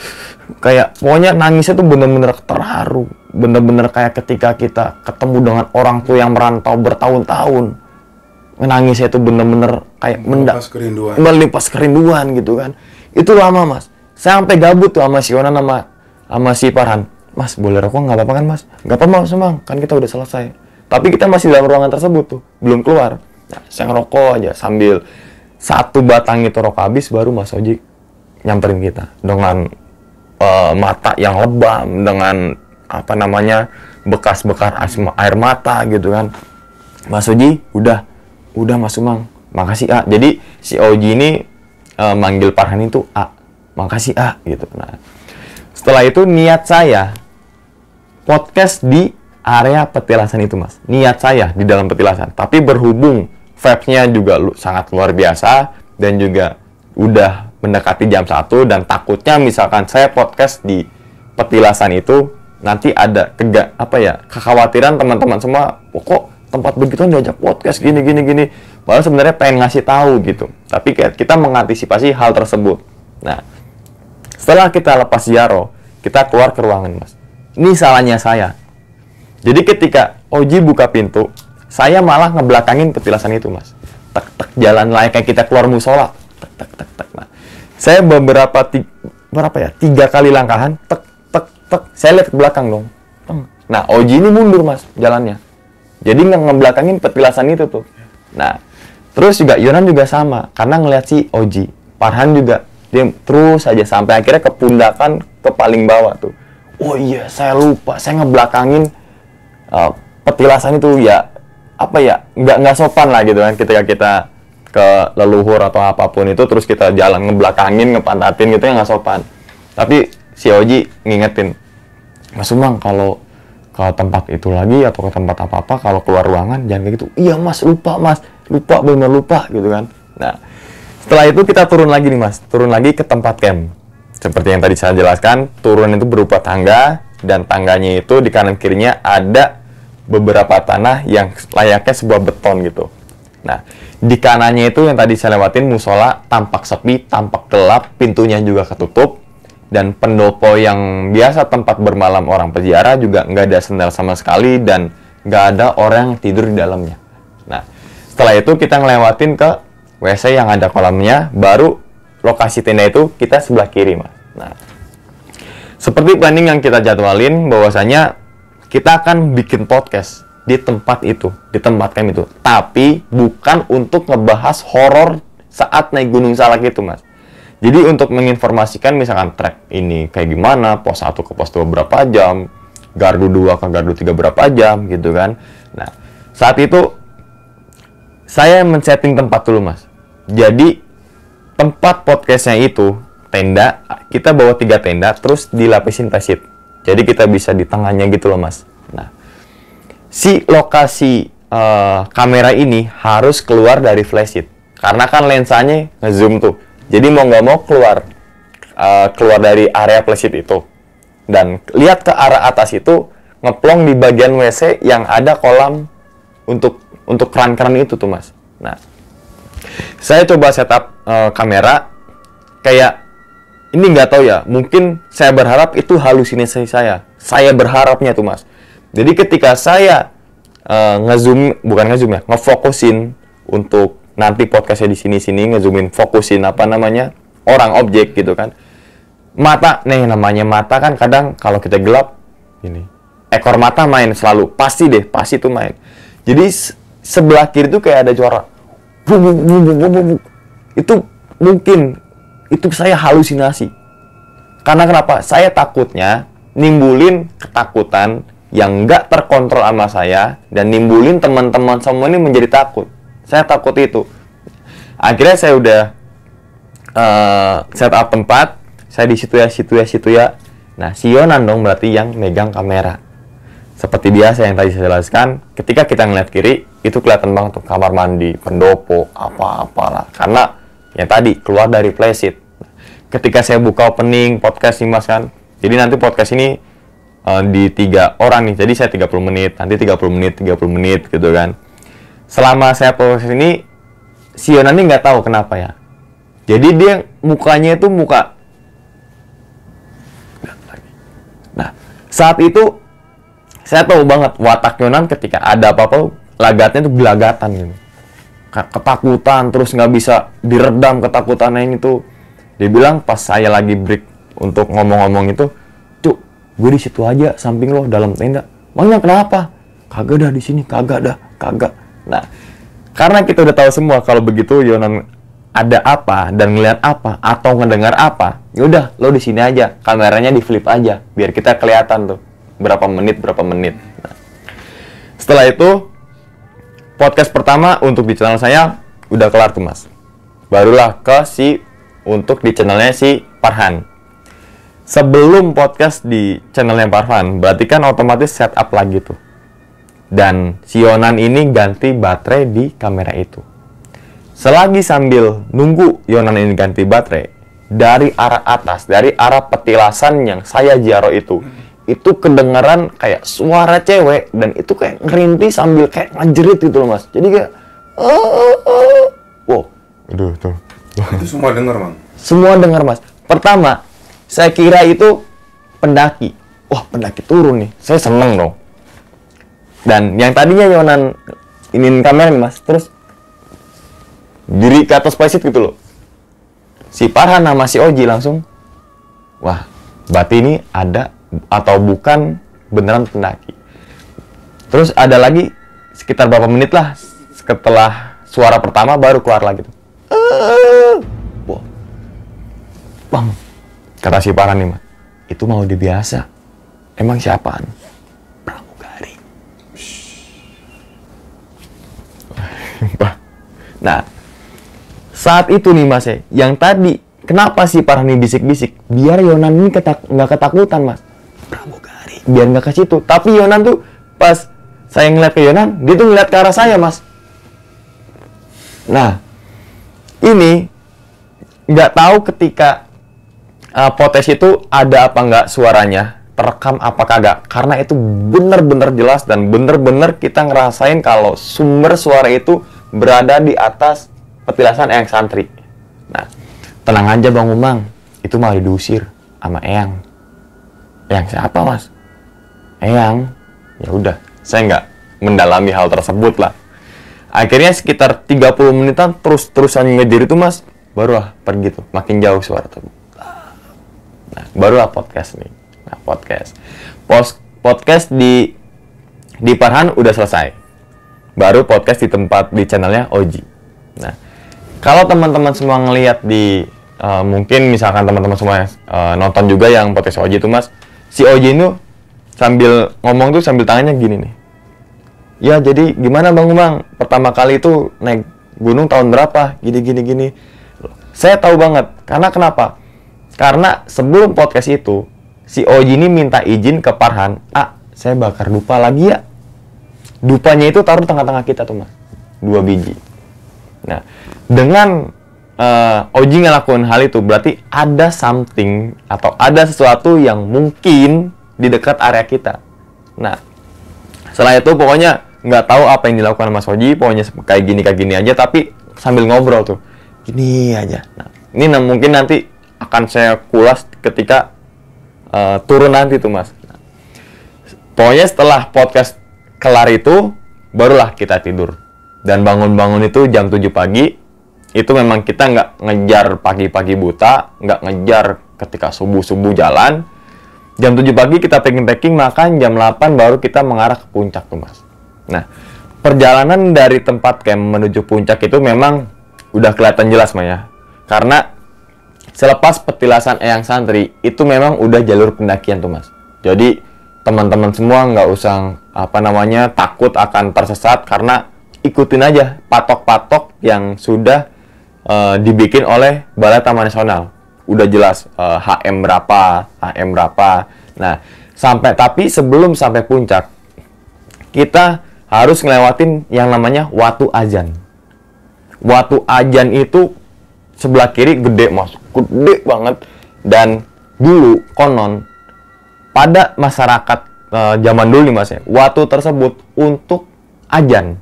kayak pokoknya nangisnya tuh bener-bener terharu bener-bener kayak ketika kita ketemu dengan orang tua yang merantau bertahun-tahun nangisnya tuh bener-bener kayak mendak Melepas kerinduan. melipas kerinduan gitu kan. Itu lama mas. Saya sampai gabut tuh sama si Yonan sama sama si Farhan. Mas boleh rokok nggak apa-apa kan mas? Nggak apa-apa mas kan kita udah selesai. Tapi kita masih dalam ruangan tersebut tuh belum keluar nah, saya ngerokok aja sambil satu batang itu rokok habis baru mas Oji nyamperin kita dengan eh, mata yang lebam dengan apa namanya bekas-bekas asma- air mata gitu kan. Mas Oji udah udah Mas Umang. Makasih A. Jadi si Oji ini eh, manggil Farhan itu A. Makasih A gitu. Nah setelah itu niat saya podcast di area petilasan itu mas. Niat saya di dalam petilasan. Tapi berhubung vibes-nya juga lu- sangat luar biasa dan juga udah mendekati jam 1 dan takutnya misalkan saya podcast di petilasan itu nanti ada kega apa ya kekhawatiran teman-teman semua "Oh, kok tempat begituan diajak podcast? Gini gini gini. Padahal sebenarnya pengen ngasih tahu gitu. Tapi kita mengantisipasi hal tersebut. Nah setelah kita lepas Yaro, kita keluar ke ruangan, Mas. Ini salahnya saya. Jadi ketika Oji buka pintu, saya malah ngebelakangin petilasan itu, Mas. Tek tek jalan layaknya kita keluar musola. Tek tek tek tek. Nah, saya beberapa ti- berapa ya? Tiga kali langkahan, tek tek tek. Saya lihat ke belakang dong. Nah, Oji ini mundur, Mas, jalannya. Jadi nggak ngebelakangin petilasan itu tuh. Nah, terus juga Yonan juga sama, karena ngeliat si Oji. Farhan juga dia terus aja sampai akhirnya kepundakan ke paling bawah tuh. Oh iya, saya lupa, saya ngebelakangin uh, petilasan itu ya apa ya nggak nggak sopan lah gitu kan ketika kita ke leluhur atau apa pun itu terus kita jalan ngebelakangin ngepantatin gitu ya nggak sopan. Tapi si Oji ngingetin Mas Umang kalau ke tempat itu lagi atau ke tempat apa apa kalau keluar ruangan jangan kayak gitu. Iya mas lupa mas. Lupa benar lupa gitu kan. Nah Setelah itu kita turun lagi nih mas, turun lagi ke tempat camp. Seperti yang tadi saya jelaskan, turun itu berupa tangga dan tangganya itu di kanan kirinya ada beberapa tanah yang layaknya sebuah beton gitu. Nah, di kanannya itu yang tadi saya lewatin musola tampak sepi, tampak gelap, pintunya juga ketutup dan pendopo yang biasa tempat bermalam orang peziarah juga nggak ada sendal sama sekali dan nggak ada orang yang tidur di dalamnya. Nah, setelah itu kita ngelewatin ke WC yang ada kolamnya, baru lokasi tenda itu kita sebelah kiri, Mas. Nah, seperti planning yang kita jadwalin bahwasanya kita akan bikin podcast di tempat itu, di tempat camp itu. Tapi bukan untuk ngebahas horor saat naik Gunung Salak itu, Mas. Jadi untuk menginformasikan misalkan trek ini kayak gimana, pos 1 ke pos 2 berapa jam, gardu 2 ke gardu 3 berapa jam gitu kan. Nah, saat itu saya men-setting tempat dulu, Mas. Jadi tempat podcastnya itu tenda, kita bawa tiga tenda terus dilapisin pasir. Jadi kita bisa di tengahnya gitu loh, Mas. Nah, si lokasi eh, kamera ini harus keluar dari flashlight karena kan lensanya ngezoom tuh. Jadi mau nggak mau keluar eh, keluar dari area flashlight itu. Dan lihat ke arah atas itu ngeplong di bagian WC yang ada kolam untuk untuk keran-keran itu tuh mas. Nah saya coba setup eh, kamera. Kayak ini nggak tahu ya mungkin saya berharap itu halusinasi saya. Saya berharapnya tuh mas. Jadi ketika saya eh, ngezoom bukan ngezoom ya ngefokusin untuk nanti podcastnya di sini sini ngezoomin fokusin apa namanya orang objek gitu kan. Mata nih namanya mata kan kadang kalau kita gelap ini ekor mata main selalu. Pasti deh pasti tuh main. Jadi se- sebelah kiri tuh kayak ada suara itu mungkin itu saya halusinasi. Karena kenapa? Saya takutnya nimbulin ketakutan yang nggak terkontrol sama saya dan nimbulin teman-teman semua ini menjadi takut. Saya takut itu. Akhirnya saya udah eh, set up tempat saya di situ ya situ ya situ ya. Nah si Yonan dong berarti yang megang kamera. Seperti biasa yang tadi saya jelaskan ketika kita ngeliat kiri itu kelihatan banget tuh kamar mandi pendopo apa-apalah. Karena yang tadi keluar dari flashlight ketika saya buka opening podcast nih mas kan. Jadi nanti podcast ini eh, di tiga orang nih. Jadi saya 30 menit nanti 30 menit 30 menit gitu kan. Selama saya proses ini si Yonan ini nggak tahu kenapa ya. Jadi dia mukanya itu muka nah saat itu saya tahu banget watak Yonan ketika ada apa-apa lagatnya itu gelagatan gitu ketakutan terus nggak bisa diredam ketakutannya itu dia bilang pas saya lagi break untuk ngomong-ngomong itu cuk gue di situ aja samping lo dalam tenda. Makanya kenapa? Kagak dah di sini kagak dah kagak. Nah karena kita udah tahu semua kalau begitu Yonan ada apa dan ngeliat apa atau ngedengar apa ya udah lo di sini aja kameranya di flip aja biar kita kelihatan tuh berapa menit berapa menit. Nah, setelah itu podcast pertama untuk di channel saya udah kelar tuh mas. Barulah ke si untuk di channelnya si Farhan. Sebelum podcast di channelnya Farhan berarti kan otomatis setup lagi tuh. Dan si Yonan ini ganti baterai di kamera itu. Selagi sambil nunggu Yonan ini ganti baterai dari arah atas dari arah petilasan yang saya jaro itu itu kedengeran kayak suara cewek dan itu kayak ngerintih sambil kayak ngejerit gitu loh mas. Jadi kayak "Ah, ah, ah." wow. Aduh tuh. Itu semua dengar, Mang. semua dengar mas. Pertama saya kira itu pendaki. Wah pendaki turun nih. Saya seneng dong. Dan yang tadinya Yonan inin kamera nih mas terus diri ke atas spaceship gitu loh. Si Farhan sama si Oji langsung wah berarti ini ada atau bukan beneran pendaki. Terus ada lagi sekitar berapa menit lah setelah suara pertama baru keluar lagi tuh. "Ah." Wah. bang kata si Farhan nih itu mau dibiasa. Emang siapaan? Pramugari. Nah saat itu nih mas ya, yang tadi kenapa si Farhan ini bisik-bisik? Biar Yonan ini ketak nggak ketakutan mas pramugari biar nggak ke situ. Tapi Yonan tuh pas saya ngeliat ke Yonan dia tuh ngeliat ke arah saya mas. Nah ini nggak tahu ketika uh, potes itu ada apa nggak suaranya terekam apa kagak. Karena itu bener-bener jelas dan bener-bener kita ngerasain kalau sumber suara itu berada di atas petilasan Eyang Santri. Nah, tenang aja Bang Umang, itu malah diusir sama Eyang. Eyang siapa mas? Eyang. Ya udah, saya nggak mendalami hal tersebut lah. Akhirnya sekitar 30 menitan terus-terusan ngejar itu mas, barulah pergi tuh, makin jauh suara tuh. Nah, barulah podcast nih. Nah, podcast. Pos podcast di di Parhan udah selesai. Baru podcast di tempat di channelnya Oji. Nah, kalau teman-teman semua ngelihat di uh, mungkin misalkan teman-teman semua uh, nonton juga yang podcast Oji itu Mas, si Oji itu sambil ngomong tuh sambil tangannya gini nih. Ya, jadi gimana Bang Umang? Pertama kali itu naik gunung tahun berapa? Gini gini gini. Saya tahu banget. Karena kenapa? Karena sebelum podcast itu si Oji ini minta izin ke Parhan, "Ah, saya bakar dupa lagi ya." Dupanya itu taruh tengah-tengah kita tuh, Mas. Dua biji. Nah, dengan uh, Oji ngelakuin hal itu berarti ada something atau ada sesuatu yang mungkin di dekat area kita. Nah, setelah itu pokoknya nggak tahu apa yang dilakukan Mas Oji, pokoknya kayak gini kayak gini aja, tapi sambil ngobrol tuh, gini aja. Nah, ini na- mungkin nanti akan saya kulas ketika uh, turun nanti tuh Mas. Nah, pokoknya setelah podcast kelar itu, barulah kita tidur. Dan bangun-bangun itu jam 7 pagi, itu memang kita nggak ngejar pagi-pagi buta, nggak ngejar ketika subuh-subuh jalan. Jam 7 pagi kita packing-packing, makan jam 8 baru kita mengarah ke puncak tuh mas. Nah, perjalanan dari tempat camp menuju puncak itu memang udah kelihatan jelas Maya. Karena selepas petilasan Eyang Santri, itu memang udah jalur pendakian tuh mas. Jadi teman-teman semua nggak usah apa namanya takut akan tersesat karena ikutin aja patok-patok yang sudah eh, dibikin oleh Balai Taman Nasional. Udah jelas eh, HM berapa, HM berapa. Nah, sampai tapi sebelum sampai puncak kita harus ngelewatin yang namanya Watu Ajan. Watu Ajan itu sebelah kiri gede mas, gede banget. Dan dulu konon pada masyarakat eh, zaman dulu nih mas ya, watu tersebut untuk ajan.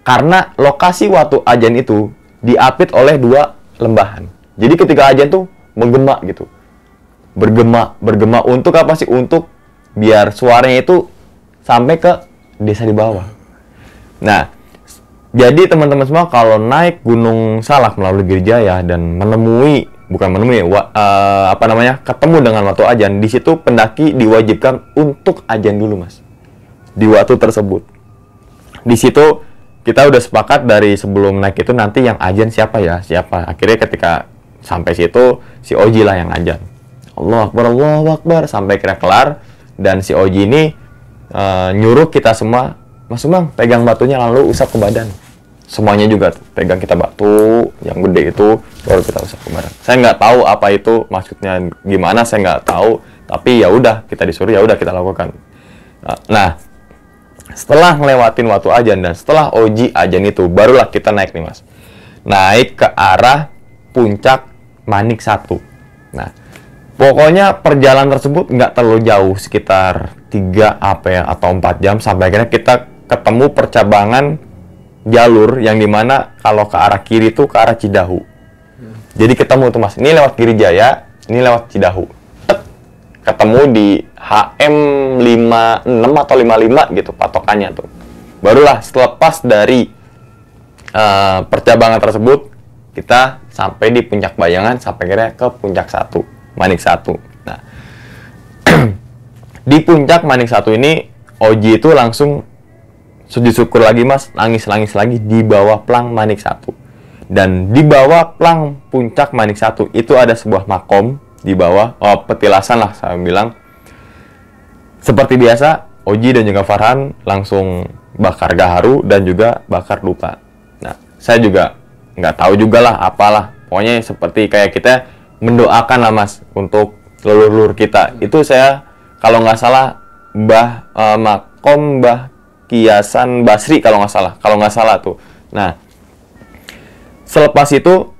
Karena lokasi watu ajan itu diapit oleh dua lembahan. Jadi ketika ajan tuh menggema gitu. Bergema, bergema untuk apa sih? Untuk biar suaranya itu sampai ke desa di bawah. Nah, jadi teman-teman semua kalau naik Gunung Salak melalui Girjaya dan menemui bukan menemui wa- eh, apa namanya ketemu dengan waktu ajan di situ pendaki diwajibkan untuk ajan dulu mas di waktu tersebut di situ kita udah sepakat dari sebelum naik itu nanti yang ajan siapa ya? Siapa? Akhirnya ketika sampai situ si Oji lah yang ajan Allah Akbar Allah Akbar sampai kira kelar. Dan si Oji ini eh, nyuruh kita semua Mas Umang pegang batunya lalu usap ke badan. Semuanya juga pegang kita batu yang gede itu baru kita usap ke badan. Saya nggak tahu apa itu maksudnya gimana saya nggak tahu. Tapi ya udah kita disuruh ya udah kita lakukan. Nah, nah setelah ngelewatin waktu ajan dan setelah oji ajan itu barulah kita naik nih mas. Naik ke arah puncak manik satu. Nah pokoknya perjalanan tersebut nggak terlalu jauh sekitar 3 apa ya atau 4 jam sampai akhirnya kita ketemu percabangan jalur yang di mana kalau ke arah kiri itu ke arah Cidahu. Jadi ketemu tuh mas. Ini lewat Giri Jaya ini lewat Cidahu ketemu di HM 56 atau 55 gitu patokannya tuh. Barulah selepas dari eh, percabangan tersebut kita sampai di puncak bayangan sampai kira ke puncak satu manik satu. Nah di puncak manik satu ini Oji itu langsung sujud syukur lagi mas nangis nangis lagi di bawah plang manik satu. Dan di bawah plang puncak manik satu itu ada sebuah makom di bawah oh, petilasan lah saya bilang. Seperti biasa Oji dan juga Farhan langsung bakar gaharu dan juga bakar dupa. Nah saya juga nggak tahu juga lah apalah. Pokoknya seperti kayak kita mendoakan lah mas untuk leluhur kita. Itu saya kalau nggak salah Mbah eh, makom Mbah Kiasan Basri kalau nggak salah. Kalau nggak salah tuh. Nah selepas itu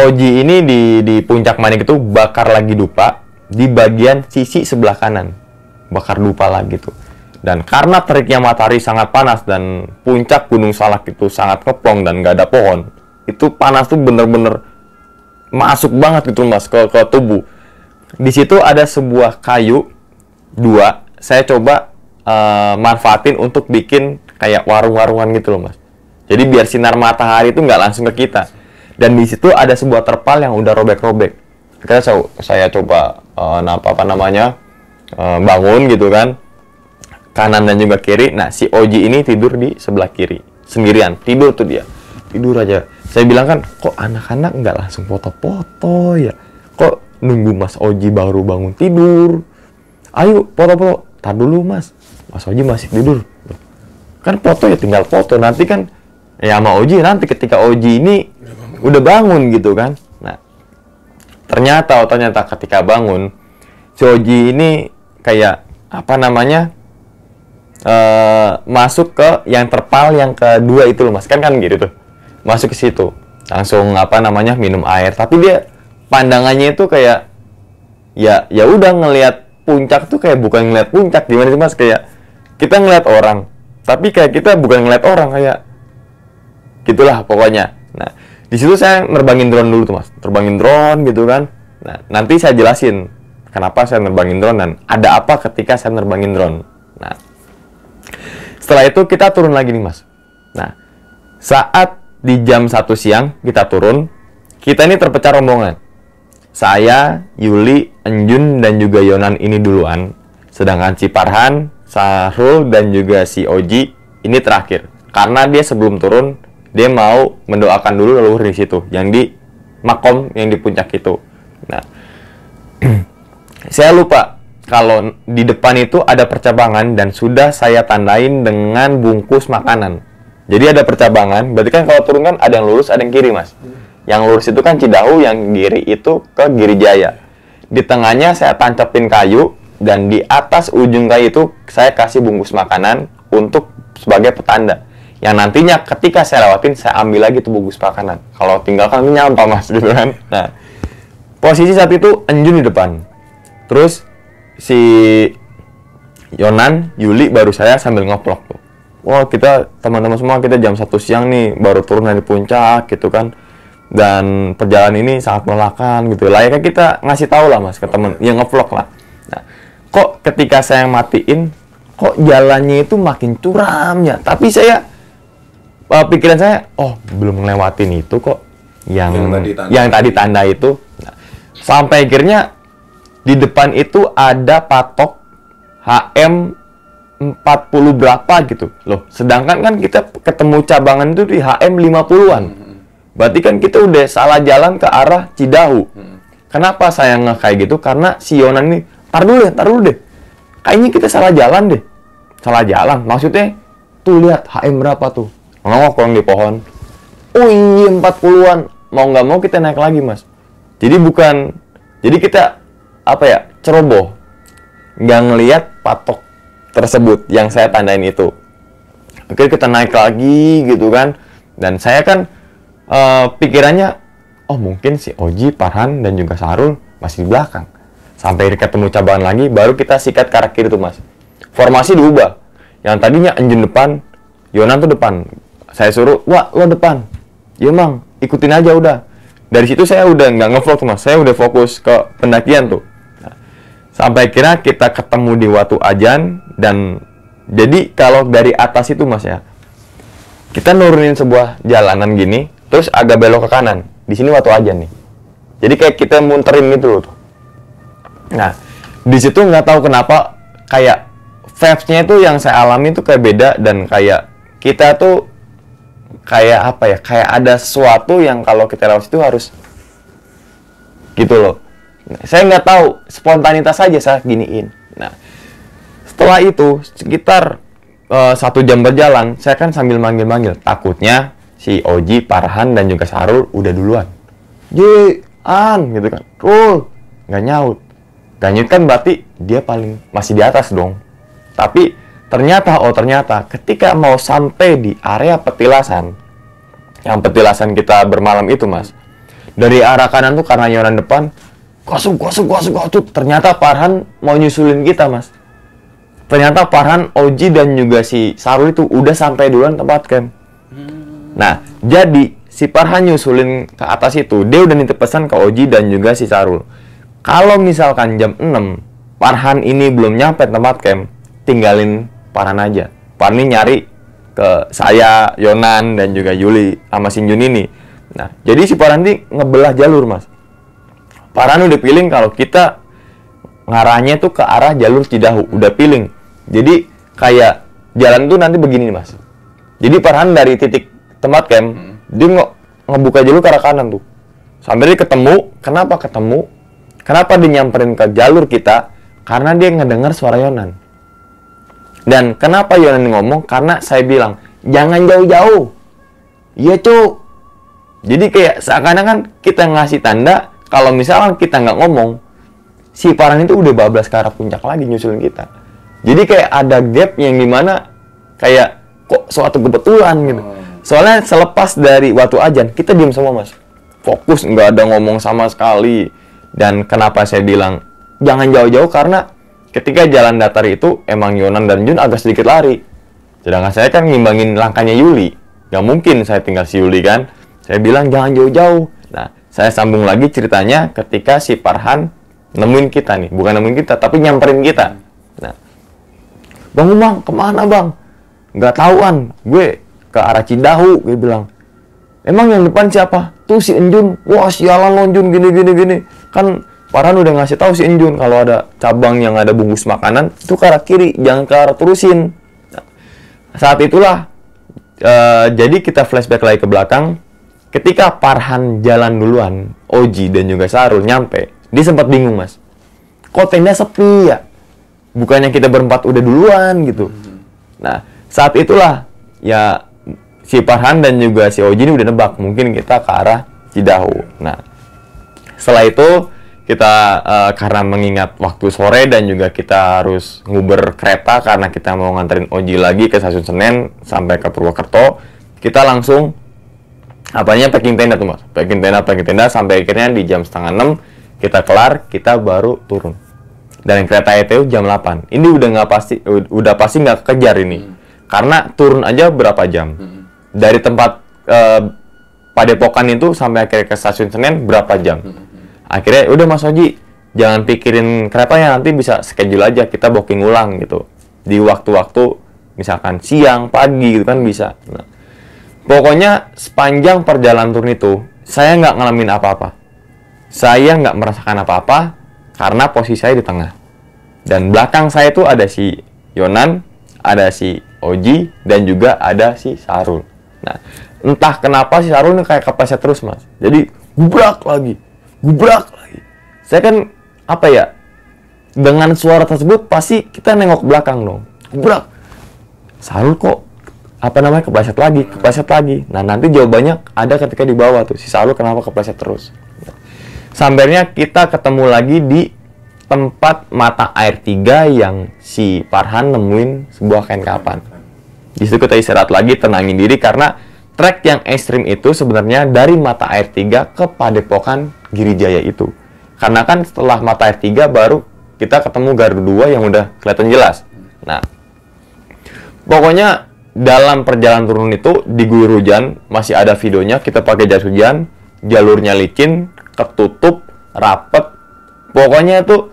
Oji ini di di puncak manik itu bakar lagi dupa di bagian sisi sebelah kanan. Bakar dupa lagi tuh. Dan karena teriknya matahari sangat panas dan puncak Gunung Salak itu sangat keplong dan nggak ada pohon, itu panas tuh bener-bener masuk banget gitu mas ke, ke tubuh. Di situ ada sebuah kayu dua, saya coba eh, manfaatin untuk bikin kayak warung-warungan gitu loh mas. Jadi biar sinar matahari itu nggak langsung ke kita. Dan di situ ada sebuah terpal yang udah robek-robek. Akhirnya saya, saya coba eh, napa apa namanya eh, bangun gitu kan, kanan dan juga kiri. Nah si Oji ini tidur di sebelah kiri sendirian, tidur tuh dia, tidur aja. Saya bilang kan, kok anak-anak nggak langsung foto-foto ya? Kok nunggu Mas Oji baru bangun tidur? Ayo foto-foto. Tar dulu Mas, Mas Oji masih tidur. Kan foto ya tinggal foto. Nanti kan ya sama Oji nanti ketika Oji ini udah bangun gitu kan. Nah, ternyata oh ternyata ketika bangun si Oji ini kayak apa namanya eh masuk ke yang terpal yang kedua itu loh mas. Kan kan gitu tuh. Masuk ke situ. Langsung apa namanya minum air. Tapi dia pandangannya itu kayak ya ya udah ngelihat puncak tuh kayak bukan ngelihat puncak. Gimana sih mas? Kayak kita ngelihat orang. Tapi kayak kita bukan ngelihat orang kayak gitulah pokoknya. Nah di situ saya nerbangin drone dulu tuh mas. Terbangin drone gitu kan. Nah nanti saya jelasin kenapa saya nerbangin drone dan ada apa ketika saya nerbangin drone. Nah setelah itu kita turun lagi nih mas. Nah saat di jam 1 siang kita turun kita ini terpecah rombongan. Saya, Yuli, Enjun, dan juga Yonan ini duluan. Sedangkan si Parhan, Sahrul, dan juga si Oji ini terakhir. Karena dia sebelum turun, dia mau mendoakan dulu leluhur di situ. Yang di makom yang di puncak itu. Nah, saya lupa kalau di depan itu ada percabangan dan sudah saya tandain dengan bungkus makanan. Jadi ada percabangan, berarti kan kalau turun kan ada yang lurus, ada yang kiri, Mas. Yang lurus itu kan Cidahu, yang kiri itu ke Girijaya. Di tengahnya saya tancapin kayu dan di atas ujung kayu itu saya kasih bungkus makanan untuk sebagai petanda. Yang nantinya ketika saya lewatin saya ambil lagi tuh bungkus makanan. Kalau tinggal kan nyampah Mas gitu kan. Nah, posisi saat itu Enjun di depan. Terus si Yonan, Yuli baru saya sambil ngoplok tuh. Wah kita teman-teman semua kita jam satu siang nih baru turun dari puncak gitu kan dan perjalanan ini sangat melelahkan gitu layaknya kita ngasih tahu lah mas ke temen yang ngevlog lah nah, kok ketika saya matiin kok jalannya itu makin curam ya tapi saya uh, pikiran saya oh belum ngelewatin itu kok. Yang Yang tadi tanda. yang tadi tanda itu. Nah, sampai akhirnya di depan itu ada patok HM 40 berapa gitu. Loh sedangkan kan kita ketemu cabangan itu di HM 50-an berarti kan kita udah salah jalan ke arah Cidahu. Kenapa saya nggak kayak gitu? Karena si Yonan ini tar dulu deh tar dulu deh. Kayaknya kita salah jalan deh. Salah jalan maksudnya tuh lihat HM berapa tuh ngomong kurang di pohon oh iya 40-an mau nggak mau kita naik lagi mas jadi bukan jadi kita apa ya ceroboh nggak ngelihat patok tersebut yang saya tandain itu. Oke kita naik lagi gitu kan, dan saya kan eh, pikirannya, oh mungkin si Oji, Parhan dan juga Sarul masih di belakang. Sampai ketemu cabangan lagi, baru kita sikat ke arah kiri tuh mas. Formasi diubah. Yang tadinya Enjun depan, Yonan tuh depan. Saya suruh, wah lo depan. Iya mang, ikutin aja udah. Dari situ saya udah nggak ngevlog tuh mas, saya udah fokus ke pendakian tuh. Sampai kira kita ketemu di Watu Ajan dan jadi kalau dari atas itu Mas ya. Kita nurunin sebuah jalanan gini, terus agak belok ke kanan. Di sini Watu Ajan nih. Jadi kayak kita munterin gitu loh tuh. Nah, di situ nggak tahu kenapa kayak vibes-nya itu yang saya alami itu kayak beda dan kayak kita tuh kayak apa ya? Kayak ada sesuatu yang kalau kita lewat situ harus gitu loh. Saya nggak tahu spontanitas saja saya giniin. Nah, setelah itu sekitar eh, satu jam berjalan, saya kan sambil manggil-manggil. Takutnya si Oji, Parhan dan juga Sarul udah duluan. Ji, An, gitu kan. Rul, nggak nyaut. Nggak nyaut kan berarti dia paling masih di atas dong. Tapi ternyata, oh ternyata ketika mau sampai di area petilasan, yang petilasan kita bermalam itu mas, dari arah kanan tuh karena Yonan depan kosong kosong kosong kosong. Ternyata Farhan mau nyusulin kita mas. Ternyata Farhan Oji dan juga si Sarul itu udah sampai duluan tempat camp. Nah jadi si Farhan nyusulin ke atas itu dia udah nitip pesan ke Oji dan juga si Sarul. Kalau misalkan jam 6 Farhan ini belum nyampe tempat camp tinggalin Farhan aja Farhan ini nyari ke saya, Yonan, dan juga Yuli sama Sinjun ini. Nah, jadi si Farhan ini ngebelah jalur, Mas. Farhan udah feeling kalau kita ngarahnya tuh ke arah jalur Cidahu, udah feeling. Jadi kayak jalan tuh nanti begini, Mas. Jadi Farhan dari titik tempat camp, dia nge- ngebuka jalur ke arah kanan tuh. Sampai dia ketemu, kenapa ketemu? Kenapa dia nyamperin ke jalur kita? Karena dia ngedengar suara Yonan. Dan kenapa Yonan ngomong? Karena saya bilang, jangan jauh-jauh. Iya, Cuk. Jadi kayak seakan-akan kita ngasih tanda kalau misalkan kita nggak ngomong, si Farhan itu udah bablas ke arah puncak lagi nyusulin kita. Jadi kayak ada gap yang di mana kayak kok suatu kebetulan gitu. Soalnya selepas dari waktu ajan, kita diam semua mas. Fokus, nggak ada ngomong sama sekali. Dan kenapa saya bilang jangan jauh-jauh karena ketika jalan datar itu emang Yonan dan Jun agak sedikit lari. Sedangkan saya kan ngimbangin langkahnya Yuli. Nggak mungkin saya tinggal si Yuli kan. Saya bilang jangan jauh-jauh. Nah, saya sambung lagi ceritanya ketika si Farhan nemuin kita nih. Bukan nemuin kita, tapi nyamperin kita. Nah, Bang Umang, ke mana bang? Nggak tahuan. Gue ke arah Cidahu, gue bilang. Emang yang depan siapa? Tuh si Enjun. Wah sialan lo Enjun, gini, gini, gini. Kan Farhan udah ngasih tahu si Enjun kalau ada cabang yang ada bungkus makanan, itu ke arah kiri, jangan ke arah terusin. Saat itulah, eh, jadi kita flashback lagi ke belakang. Ketika Farhan jalan duluan, Oji dan juga Sarul nyampe, dia sempat bingung mas. Kok tenda sepi ya? bukannya kita berempat udah duluan gitu. Nah, saat itulah ya si Farhan dan juga si Oji ini udah nebak mungkin kita ke arah Cidahu. Nah, setelah itu kita eh, karena mengingat waktu sore dan juga kita harus nguber kereta karena kita mau nganterin Oji lagi ke stasiun Senen sampai ke Purwokerto, kita langsung apanya packing tenda tuh mas, packing tenda, packing tenda sampai akhirnya di jam setengah enam kita kelar, kita baru turun. Dan kereta itu jam 8 ini udah nggak pasti ud- udah pasti nggak kejar ini. Karena turun aja berapa jam? Dari tempat eh, Padepokan itu sampai akhirnya ke stasiun Senen berapa jam akhirnya udah Mas Oji jangan pikirin keretanya nanti bisa schedule aja kita booking ulang gitu di waktu-waktu misalkan siang pagi gitu kan bisa Nah, pokoknya sepanjang perjalanan turun itu saya nggak ngalamin apa-apa saya nggak merasakan apa-apa karena posisi saya di tengah. Dan belakang saya itu ada si Yonan, ada si Oji, dan juga ada si Sarul. Nah, entah kenapa si Sarul ini kayak kepleset terus, Mas. Jadi, gubrak lagi, gubrak lagi. Saya kan, apa ya, dengan suara tersebut pasti kita nengok belakang dong. Gubrak. Sarul kok, apa namanya, kepleset lagi, kepleset lagi. Nah, nanti jawabannya ada ketika di bawah tuh. Si Sarul kenapa kepleset terus. Sampainya kita ketemu lagi di tempat mata air tiga yang si Farhan nemuin sebuah kain kapan. Di situ kita istirahat lagi, tenangin diri karena trek yang ekstrim itu sebenarnya dari mata air tiga ke Padepokan Girijaya itu. Karena kan setelah mata air tiga baru kita ketemu Gardu 2 yang udah kelihatan jelas. Nah, pokoknya dalam perjalanan turun itu diguyur hujan, masih ada videonya, kita pakai jas hujan, jalurnya licin, ketutup, rapet. Pokoknya itu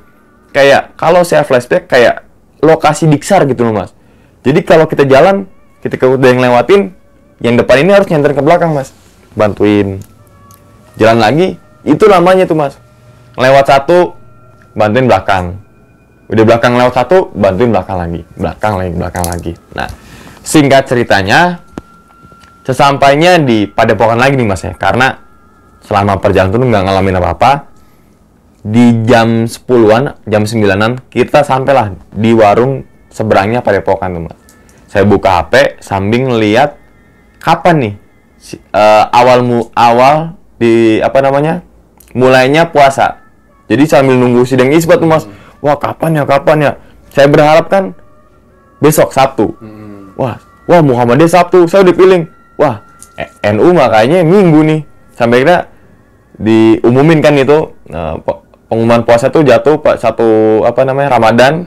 kayak kalau saya flashback kayak lokasi diksar gitu loh mas. Jadi kalau kita jalan, ketika udah yang lewatin, yang depan ini harus nyanter ke belakang mas, bantuin. Jalan lagi, itu namanya tuh mas. Lewat satu, bantuin belakang. Udah belakang lewat satu, bantuin belakang lagi, belakang lagi, belakang lagi. Nah, singkat ceritanya, sesampainya di Padepokan lagi nih mas ya, karena selama perjalanan itu nggak ngalamin apa-apa. Di jam 10-an, jam 9-an, kita sampailah di warung seberangnya Padepokan tuh mas. Saya buka HP sambil ngeliat kapan nih eh, awal mu awal di apa namanya mulainya puasa. Jadi sambil nunggu sidang isbat tuh mas, wah kapan ya kapan ya. Saya berharap kan besok Sabtu. Wah, wah Muhammadiyah Sabtu, saya udah feeling. Wah, eh, NU makanya Minggu nih. Sampai kira diumumin kan itu pe- pengumuman puasa tuh jatuh pak satu apa namanya Ramadan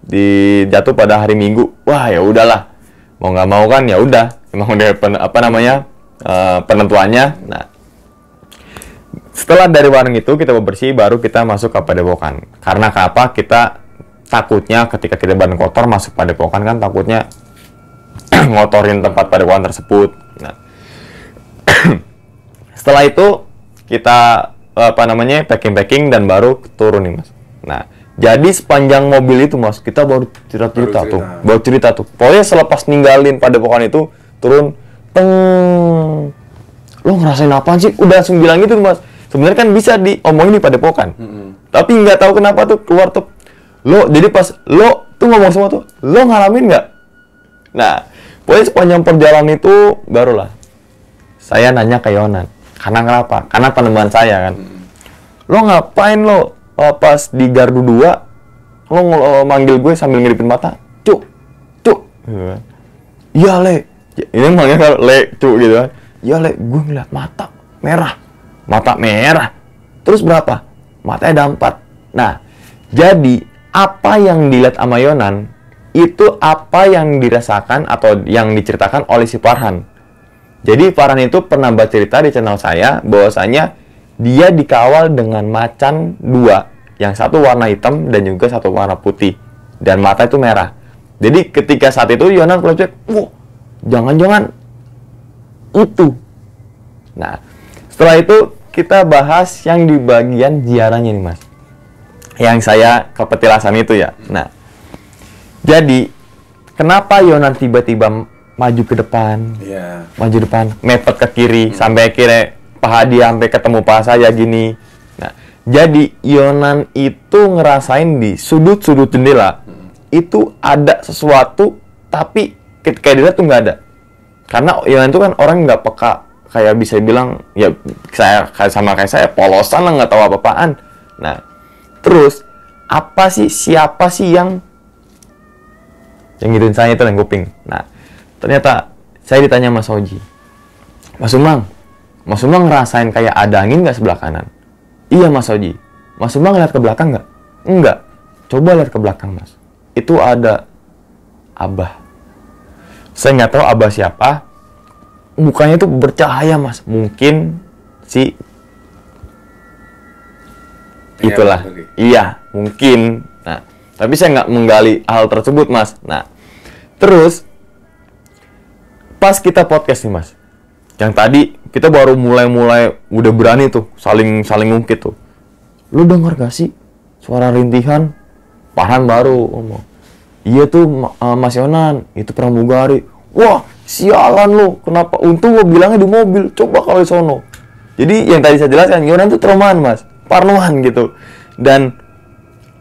di jatuh pada hari Minggu wah ya udahlah mau nggak mau kan ya udah emang udah pen- apa namanya eh, penentuannya nah setelah dari warung itu kita bebersih baru kita masuk ke padepokan. Karena apa? Kita takutnya ketika kita badan kotor masuk padepokan kan takutnya ngotorin tempat padepokan tersebut. Nah. Setelah itu kita apa namanya packing packing dan baru turun nih mas. Nah jadi sepanjang mobil itu mas kita baru cerita cerita tuh. baru cerita tuh. Pokoknya selepas ninggalin padepokan itu turun teng. Lo ngerasain apaan sih? Udah langsung bilang gitu mas sebenarnya kan bisa diomongin di padepokan. Tapi nggak tahu kenapa tuh keluar tuh lo jadi pas lo tuh ngomong semua tuh lo ngalamin nggak? Nah pokoknya sepanjang perjalanan itu barulah saya nanya ke Yonan karena kenapa? Karena penemuan saya kan. Lo ngapain lo uh, pas di gardu 2 lo ng- uh, manggil gue sambil ngiripin mata? Cuk cuk. Gitu kan. iya le. Ini manggil kalau le cuk gitu kan. Iya le gue ngeliat mata merah mata merah terus berapa matanya ada empat nah jadi apa yang dilihat sama Yonan itu apa yang dirasakan atau yang diceritakan oleh si Farhan jadi Farhan itu pernah bercerita di channel saya bahwasanya dia dikawal dengan macan dua, yang satu warna hitam dan juga satu warna putih dan mata itu merah. Jadi ketika saat itu Yonan cek, wah jangan-jangan itu. Nah setelah itu kita bahas yang di bagian ziarahnya nih mas, yang saya kepetilasan itu ya. Nah jadi kenapa Yonan tiba-tiba maju ke depan, Iya. maju depan, mepet ke kiri, sampai akhirnya Pak Hadi sampai ketemu Pak saya gini. Nah, jadi Yonan itu ngerasain di sudut-sudut jendela itu ada sesuatu, tapi ketika dilihat tuh nggak ada. Karena Yonan itu kan orang nggak peka, kayak bisa bilang ya saya kayak sama kayak saya polosan lah nggak tahu apa-apaan. Nah, terus apa sih siapa sih yang yang ngituin saya itu yang kuping. Nah, ternyata saya ditanya Mas Oji, Mas Umang, Mas Umang ngerasain kayak ada angin nggak sebelah kanan? Iya Mas Oji. Mas Umang lihat ke belakang nggak? Enggak. Coba lihat ke belakang Mas. Itu ada Abah. Saya nggak tahu Abah siapa. Mukanya itu bercahaya Mas. Mungkin si itulah. Iya, mungkin. Nah, tapi saya nggak menggali hal tersebut, Mas. Nah, terus pas kita podcast nih, Mas. Yang tadi kita baru mulai-mulai udah berani tuh saling saling ngungkit tuh. Lu denger gak sih suara rintihan? Farhan baru ngomong. Iya tuh eh, Mas Yonan, itu pramugari. Wah, sialan lu. Kenapa? Untung gua bilangnya di mobil. Coba kalau di sono. Jadi yang tadi saya jelaskan, Yonan itu traumaan, Mas. Parnoan gitu. Dan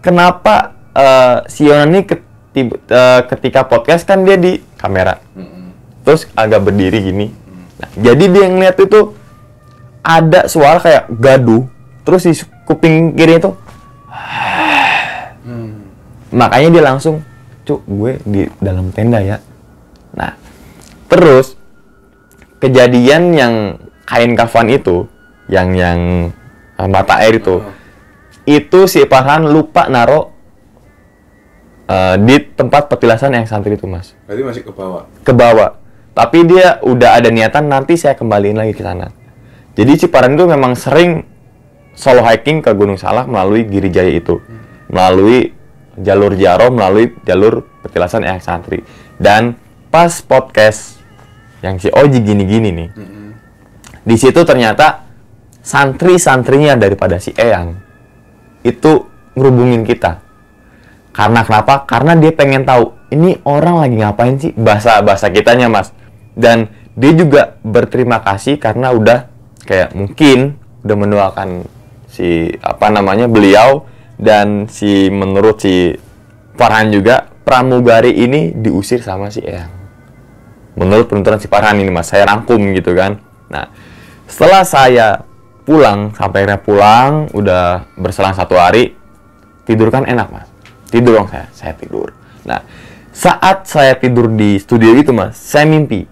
kenapa eh, si Yonan ini eh, ketika podcast kan dia di kamera. Terus agak berdiri gini. Nah, jadi dia ngeliat itu ada suara kayak gaduh. Terus di kuping kiri itu makanya dia langsung cuk gue di dalam tenda ya nah terus kejadian yang kain kafan itu yang yang eh, mata air itu itu si Farhan lupa naro eh, di tempat petilasan yang santri itu mas. Berarti masih ke bawah. ke bawah. Tapi dia udah ada niatan nanti saya kembaliin lagi ke sana. Jadi si Farhan itu memang sering solo hiking ke Gunung Salak melalui Girijaya itu. Melalui jalur Jaro melalui jalur petilasan Eyang Santri. Dan pas podcast yang si Oji gini-gini nih di situ ternyata santri-santrinya daripada si Eyang itu ngerubungin kita karena kenapa? Karena dia pengen tahu ini orang lagi ngapain sih bahasa bahasa kitanya mas. Dan dia juga berterima kasih karena udah kayak mungkin udah mendoakan si apa namanya beliau dan si menurut si Farhan juga pramugari ini diusir sama si Eyang. Menurut penuturan si Farhan ini mas, saya rangkum gitu kan. Nah setelah saya pulang sampai akhirnya pulang udah berselang satu hari tidur kan enak mas. Tidur dong saya saya tidur. Nah saat saya tidur di studio itu mas saya mimpi.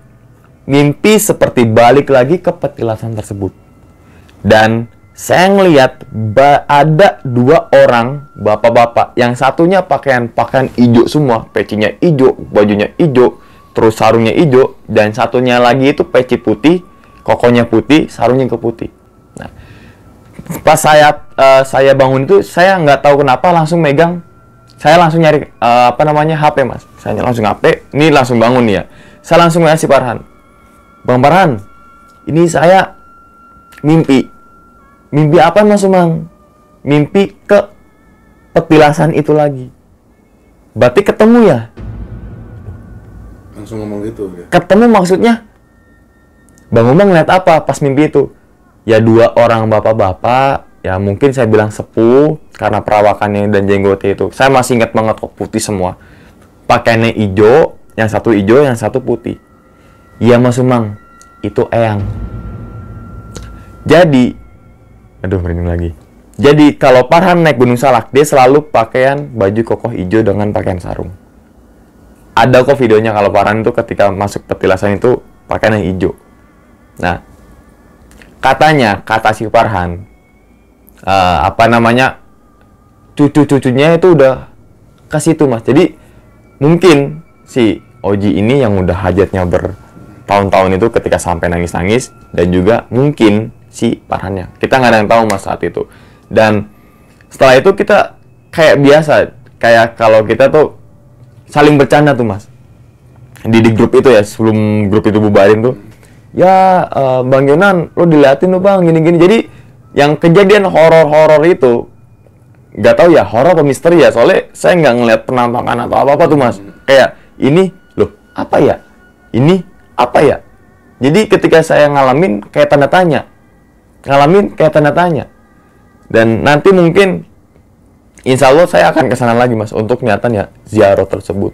Mimpi seperti balik lagi ke petilasan tersebut. Dan saya ngelihat ada dua orang bapak-bapak yang satunya pakaian pakaian hijau semua pecinya hijau bajunya hijau terus sarungnya hijau dan satunya lagi itu peci putih kokonya putih sarungnya ke putih. Nah pas saya eh, saya bangun itu saya nggak tahu kenapa langsung megang. Saya langsung nyari eh, apa namanya HP mas. Saya langsung HP ini langsung bangun ya. Saya langsung ngasih Farhan Bang Farhan ini saya mimpi. Mimpi apa mas Umang? Mimpi ke petilasan itu lagi. Berarti ketemu ya Langsung ngomong gitu ya. ketemu maksudnya Bang Umang ngeliat apa pas mimpi itu? Ya dua orang bapak-bapak, ya mungkin saya bilang sepuh karena perawakannya dan jenggotnya itu. Saya masih ingat banget kok putih semua. Pakaiannya hijau, yang satu hijau, yang satu putih. Iya Mas Umang, itu Eyang. Jadi, aduh merinding lagi. Jadi kalau Farhan naik Gunung Salak, dia selalu pakaian baju kokoh hijau dengan pakaian sarung ada kok videonya kalau Farhan itu ketika masuk petilasan itu pakaian yang hijau. Nah, katanya kata si Farhan eh, apa namanya cucu-cucunya itu udah ke situ mas. Jadi mungkin si Oji ini yang udah hajatnya bertahun-tahun itu ketika sampai nangis-nangis dan juga mungkin si Farhannya. Kita nggak ada yang tahu mas saat itu. Dan setelah itu kita kayak biasa, kayak kalau kita tuh saling bercanda tuh mas. Di, di grup itu ya sebelum grup itu bubarin tuh. Ya eh, bang Yonan lo diliatin lo bang gini-gini. Jadi yang kejadian horor-horor itu nggak tahu ya horor atau misteri ya. Soalnya saya nggak ngeliat penampakan atau apa apa tuh mas. Kayak ini loh apa ya? Ini apa ya? Jadi ketika saya ngalamin kayak tanda tanya. Ngalamin kayak tanda tanya. Dan nanti mungkin Insya Allah saya akan ke sana lagi mas untuk niatan ya ziarah tersebut.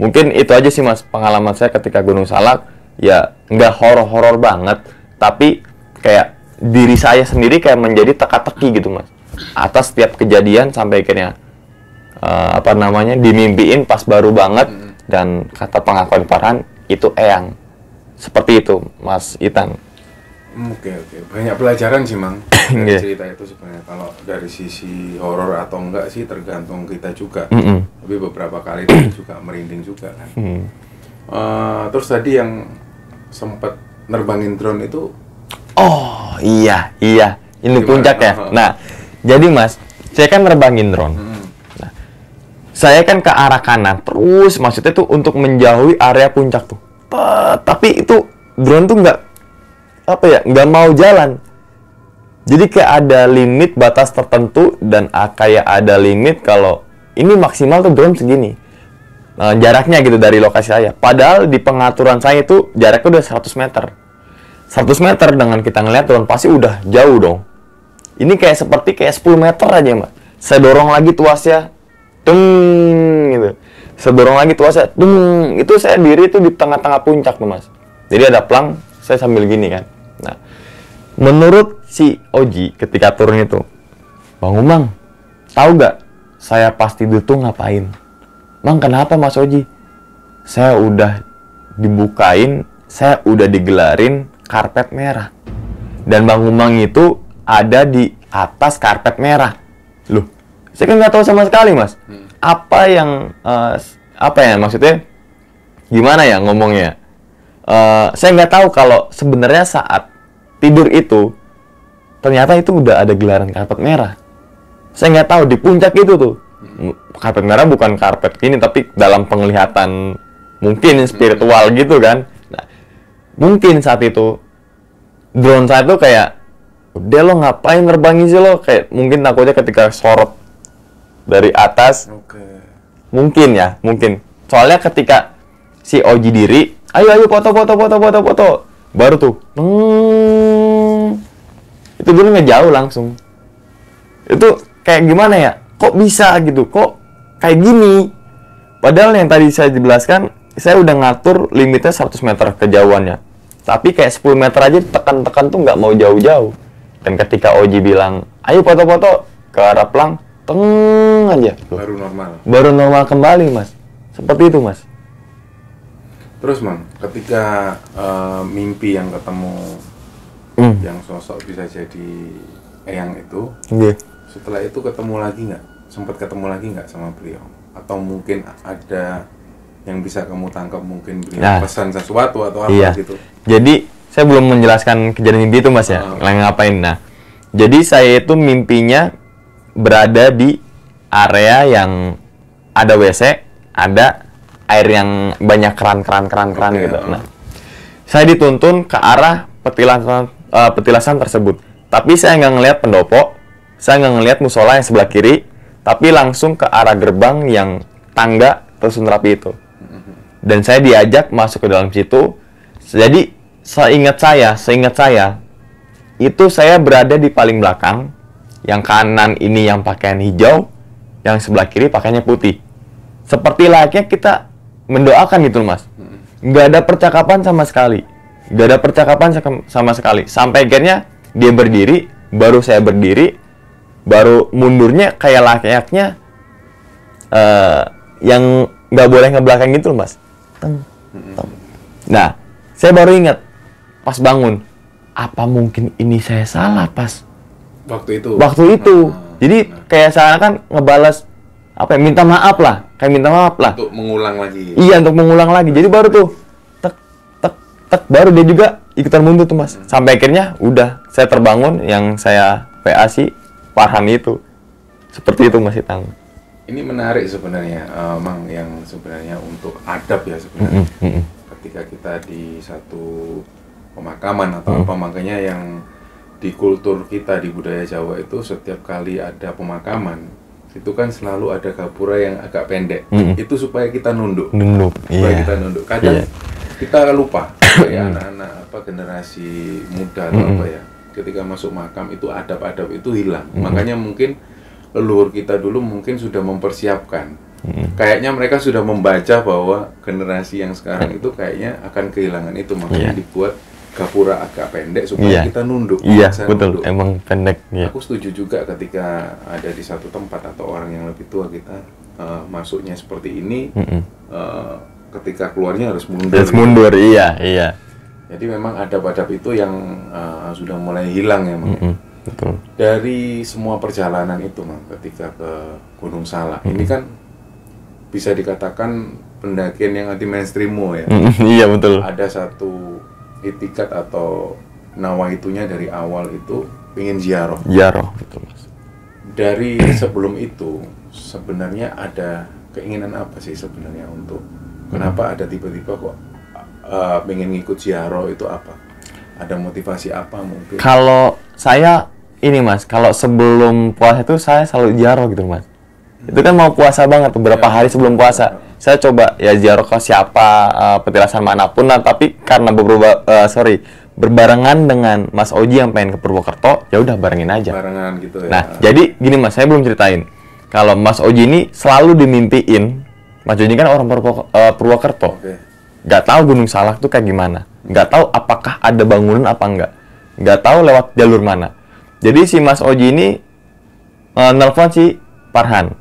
Mungkin itu aja sih mas pengalaman saya ketika Gunung Salak. Ya nggak horor-horor banget, tapi kayak diri saya sendiri kayak menjadi teka-teki gitu mas. Atas setiap kejadian sampai akhirnya eh, apa namanya dimimpiin pas baru banget. Dan kata pengakuan Farhan itu eyang. Seperti itu mas Itan. Hmm, Oke oke, banyak pelajaran sih mang dari Iya. cerita itu sebenarnya. Kalau dari sisi horor atau enggak sih tergantung kita juga. Mm-mm. Tapi beberapa kali itu juga merinding juga kan. Hmm. Eh, terus tadi yang sempat nerbangin drone itu Oh iya iya ini Gimana? puncak ya. Heeh. Nah jadi mas saya kan nerbangin drone. hmm, Nah, saya kan ke arah kanan terus maksudnya tuh untuk menjauhi area puncak tuh. Tapi itu drone tuh nggak apa ya nggak mau jalan. Jadi kayak ada limit batas tertentu dan ah, kayak ada limit kalau ini maksimal tuh drone segini. Nah, jaraknya gitu dari lokasi saya. Padahal di pengaturan saya itu jaraknya udah 100 meter. 100 meter dengan kita ngeliat drone pasti udah jauh dong. Ini kayak seperti kayak 10 meter aja, Mbak. Saya dorong lagi tuasnya. Tung gitu. Saya dorong lagi tuasnya. Tung. Itu saya diri itu di tengah-tengah puncak tuh, Mas. Jadi ada plang, saya sambil gini kan. Nah, menurut si Oji ketika turun itu, Bang Umang, tahu gak saya pas tidur tuh ngapain? Mang kenapa Mas Oji? Saya udah dibukain, saya udah digelarin karpet merah. Dan Bang Umang itu ada di atas karpet merah. Loh, saya kan nggak tahu sama sekali Mas. Apa yang, eh, apa ya maksudnya? Gimana ya ngomongnya? Eh, saya nggak tahu kalau sebenarnya saat tidur itu ternyata itu udah ada gelaran karpet merah. Saya nggak tahu di puncak itu tuh. M- Karpet merah bukan karpet gini tapi dalam penglihatan mungkin spiritual gitu kan. Nah, mungkin saat itu drone saya tuh kayak udah lo ngapain nerbangin sih lo kayak mungkin takutnya ketika sorot dari atas oke. mungkin ya mungkin soalnya ketika si Oji diri ayo ayo foto foto foto foto foto. Baru tuh. Hmm, itu dulu nggak jauh langsung. Itu kayak gimana ya? Kok bisa gitu? Kok kayak gini? Padahal yang tadi saya jelaskan saya udah ngatur limitnya 100 meter kejauhannya. Tapi kayak 10 meter aja tekan-tekan tuh nggak mau jauh-jauh. Dan ketika Oji bilang ayo foto-foto ke arah plang teng aja Loh, Baru normal. baru normal kembali mas. Seperti itu mas Terus mang, ketika eh, mimpi yang ketemu Hmm. yang sosok bisa jadi Eyang itu Iya. setelah itu ketemu lagi nggak sempat ketemu lagi nggak sama beliau atau mungkin ada yang bisa kamu tangkap mungkin beliau Nah. pesan sesuatu atau apa Iya. gitu Jadi saya belum menjelaskan kejadian mimpi itu mas ya, lagi ngapain. Nah, jadi saya itu mimpinya berada di area yang ada WC, ada air yang banyak keran-keran keran-keran Oke, gitu. Nah, saya dituntun ke arah petilasan eh, petilasan tersebut. Tapi saya nggak ngelihat pendopo, saya nggak ngelihat musola yang sebelah kiri, tapi langsung ke arah gerbang yang tangga terus rapi itu dan saya diajak masuk ke dalam situ. Jadi seingat saya, seingat saya itu saya berada di paling belakang. Yang kanan ini yang pakaian hijau, yang sebelah kiri pakaiannya putih. Seperti layaknya kita mendoakan gitu, Mas. Nggak ada percakapan sama sekali. Nggak ada percakapan sama sekali. Sampai akhirnya dia berdiri, baru saya berdiri, baru mundurnya kayak layaknya eh yang nggak boleh ngebelakang gitu loh, mas. Teng, teng. Nah, saya baru ingat pas bangun, apa mungkin ini saya salah pas waktu itu waktu itu. Jadi kayak saya kan ngebalas apa ya, minta maaf lah, kayak minta maaf lah. untuk mengulang lagi Iya untuk mengulang lagi. Jadi baru tuh tek tek tek baru dia juga ikutan mundur tuh mas. Sampai akhirnya udah saya terbangun yang saya PA si Farhan itu. Seperti itu masih tang. ini menarik sebenarnya mang yang sebenarnya untuk adab ya sebenarnya Mm-mm. ketika kita di satu pemakaman atau apa makanya yang di kultur kita di budaya Jawa itu setiap kali ada pemakaman itu kan selalu ada gapura yang agak pendek Mm-mm. itu supaya kita nunduk Nunduk. supaya Iya. kita nunduk kadang Iya. kita lupa ya anak-anak apa generasi muda atau apa ya ketika masuk makam itu adab-adab itu hilang makanya mungkin leluhur kita dulu mungkin sudah mempersiapkan kayaknya mereka sudah membaca bahwa generasi yang sekarang itu kayaknya akan kehilangan itu makanya Iya. dibuat gapura agak pendek supaya Iya. kita nunduk Iya Saya betul. nunduk. Emang pendek. Iya. Aku setuju juga ketika ada di satu tempat atau orang yang lebih tua kita eh, masuknya seperti ini, Mm-mm. eh, ketika keluarnya harus mundur. Terus mundur. Iya iya. Jadi memang adab-adab itu yang eh, sudah mulai hilang ya, Mang. Mm-mm. Betul. Dari semua perjalanan itu, Mang, ketika ke Gunung Salak, ini kan bisa dikatakan pendakian yang anti mainstreamo ya. Mm-mm. Iya betul. Ada satu itikat atau nawaitunya dari awal itu ingin ziarah. Jaro. Betul mas. dari sebelum itu sebenarnya ada keinginan apa sih sebenarnya untuk kenapa ada tiba-tiba kok uh, pengen ngikut ziarah itu apa ada motivasi apa mungkin Kalau saya ini mas, kalau sebelum puasa itu saya selalu jaro gitu mas. Itu kan mau puasa banget, beberapa hari sebelum puasa. Saya coba ya jaro ke siapa, eh, petilasan mana pun lah. Tapi karena beberapa, eh, sorry, berbarengan dengan Mas Oji yang pengen ke Purwokerto, ya udah barengin aja. barengan gitu ya Nah, jadi gini mas, saya belum ceritain. Kalau Mas Oji ini selalu dimimpiin, Mas Oji kan orang Purwo- eh, Purwokerto oke nggak tahu Gunung Salak tuh kayak gimana, nggak tahu apakah ada bangunan apa enggak, nggak tahu lewat jalur mana. Jadi si Mas Oji ini eh, nelpon si Farhan,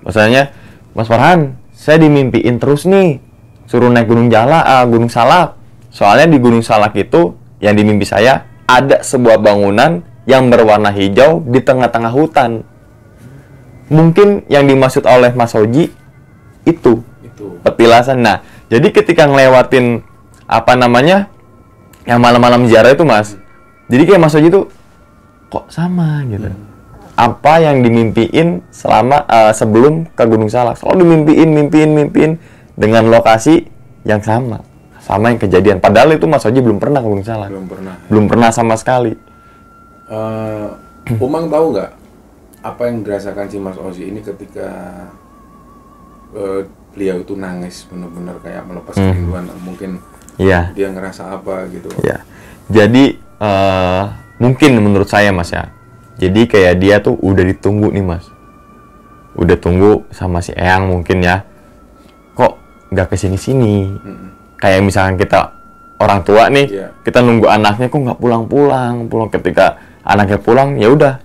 maksudnya Mas Farhan, saya dimimpiin terus nih, suruh naik Gunung Jala, ah, Gunung Salak. Soalnya di Gunung Salak itu yang di mimpi saya ada sebuah bangunan yang berwarna hijau di tengah-tengah hutan. Mungkin yang dimaksud oleh Mas Oji itu itu petilasan. Nah, jadi ketika ngelewatin apa namanya yang malam-malam ziarah itu mas, jadi kayak Mas Oji tuh kok sama gitu. Apa yang dimimpiin selama eh, sebelum ke Gunung Salak selalu dimimpiin, mimpiin, mimpiin dengan lokasi yang sama, sama yang kejadian. Padahal itu Mas Oji belum pernah ke Gunung Salak, belum pernah belum pernah sama sekali. Eh, Umang tahu nggak apa yang dirasakan si Mas Ozi ini ketika eh, beliau itu nangis benar-benar kayak melepas kerinduan mungkin Iya. dia ngerasa apa gitu Ya, jadi eh, mungkin menurut saya mas ya. Jadi kayak dia tuh udah ditunggu nih mas. Udah tunggu sama si Eyang mungkin ya. Kok nggak ke sini sini? Mm-mm. Kayak misalkan kita orang tua nih, Iya. kita nunggu anaknya kok nggak pulang-pulang. Pulang ketika anaknya pulang, ya udah.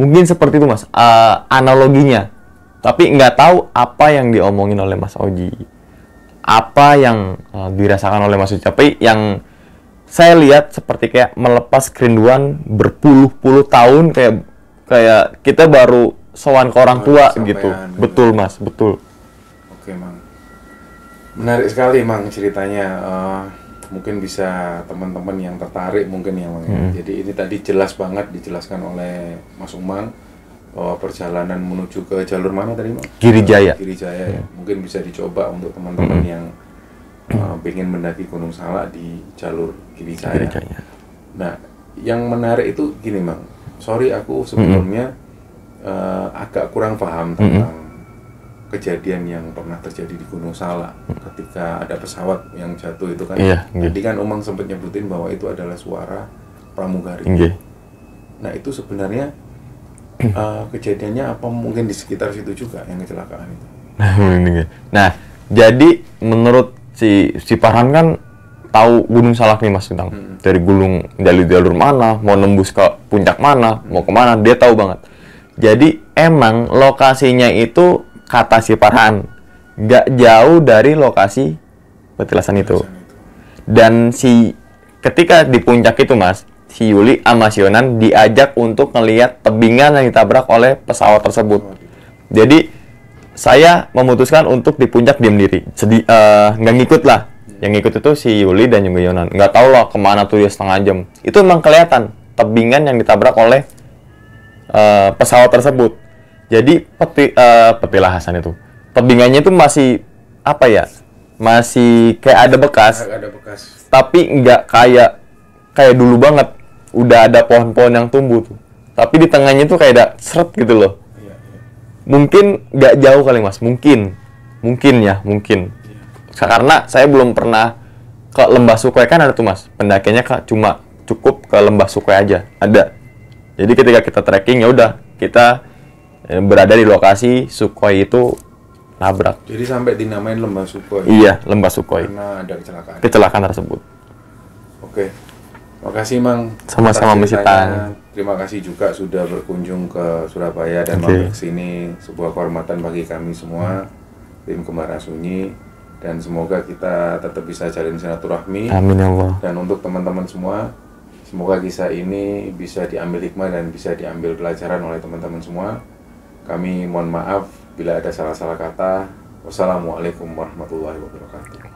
Mungkin seperti itu mas. Eh, analoginya. Tapi nggak tahu apa yang diomongin oleh Mas Oji apa yang uh, dirasakan oleh Mas Uci. Tapi yang saya lihat seperti kayak melepas kerinduan berpuluh-puluh tahun kayak kayak kita baru sowan ke orang tua sampean gitu. gitu. Betul mas, betul. Oke, Mang. Menarik sekali, Mang, ceritanya. Eh, mungkin bisa teman-teman yang tertarik mungkin ya, Mang. ya. Hmm. Jadi ini tadi jelas banget dijelaskan oleh Mas Umang bahwa perjalanan menuju ke jalur mana tadi, Mang? Girijaya. Girijaya. ya. Mungkin bisa dicoba untuk teman-teman yang eh, pengen mendaki Gunung Salak di jalur Girijaya. Girijaya. Nah, yang menarik itu gini, Mang. Sorry aku sebelumnya eh, agak kurang paham tentang kejadian yang pernah terjadi di Gunung Salak ketika ada pesawat yang jatuh itu kan. Iya, iya. Tadi kan Umang sempat nyebutin bahwa itu adalah suara pramugari. Nggih. Nah, itu sebenarnya eh, kejadiannya apa mungkin di sekitar situ juga yang kecelakaan itu? Nah. Nah, jadi menurut si si Farhan kan tahu Gunung Salak nih Mas tentang Hmm. dari gunung dari jalur mana, mau nembus ke puncak mana, mau ke mana, dia tahu banget. Jadi emang lokasinya itu kata si Farhan nggak jauh dari lokasi petilasan itu. Dan si ketika di puncak itu Mas, si Yuli sama si Yonan diajak untuk ngelihat tebingan yang ditabrak oleh pesawat tersebut. Jadi saya memutuskan untuk di puncak diam diri. Sedi eh, nggak ngikut lah. Yang ngikut itu si Yuli dan juga Yonan. Nggak tahu lah ke mana tuh dia setengah jam. Itu emang kelihatan tebingan yang ditabrak oleh eh, pesawat tersebut. Jadi peti eh, petilasan itu. Tebingannya itu masih apa ya? Masih kayak ada bekas Ada bekas. tapi nggak kayak kayak dulu banget udah ada pohon-pohon yang tumbuh tuh tapi di tengahnya tuh kayak ada seret gitu loh. Mungkin nggak jauh kali mas. Mungkin. Mungkin ya mungkin. Karena saya belum pernah ke lembah Sukoy kan ada tuh mas. Pendakiannya kak cuma cukup ke lembah Sukoy aja. Ada. Jadi ketika kita trekking ya udah kita eh, berada di lokasi Sukoy itu nabrak. Jadi sampai dinamain Lembah Sukoy iya lembah Sukoy karena ada kecelakaan. kecelakaan tersebut. Oke. Makasih Mang. Sama-sama, Mas ceritanya. Terima kasih juga sudah berkunjung ke Surabaya dan Oke. mampir ke sini. Sebuah kehormatan bagi kami semua tim Kembar Sunyi dan semoga kita tetap bisa jalin silaturahmi amin ya Allah dan untuk teman-teman semua semoga kisah ini bisa diambil hikmah dan bisa diambil pelajaran oleh teman-teman semua. Kami mohon maaf bila ada salah-salah kata. Wassalamualaikum warahmatullahi wabarakatuh.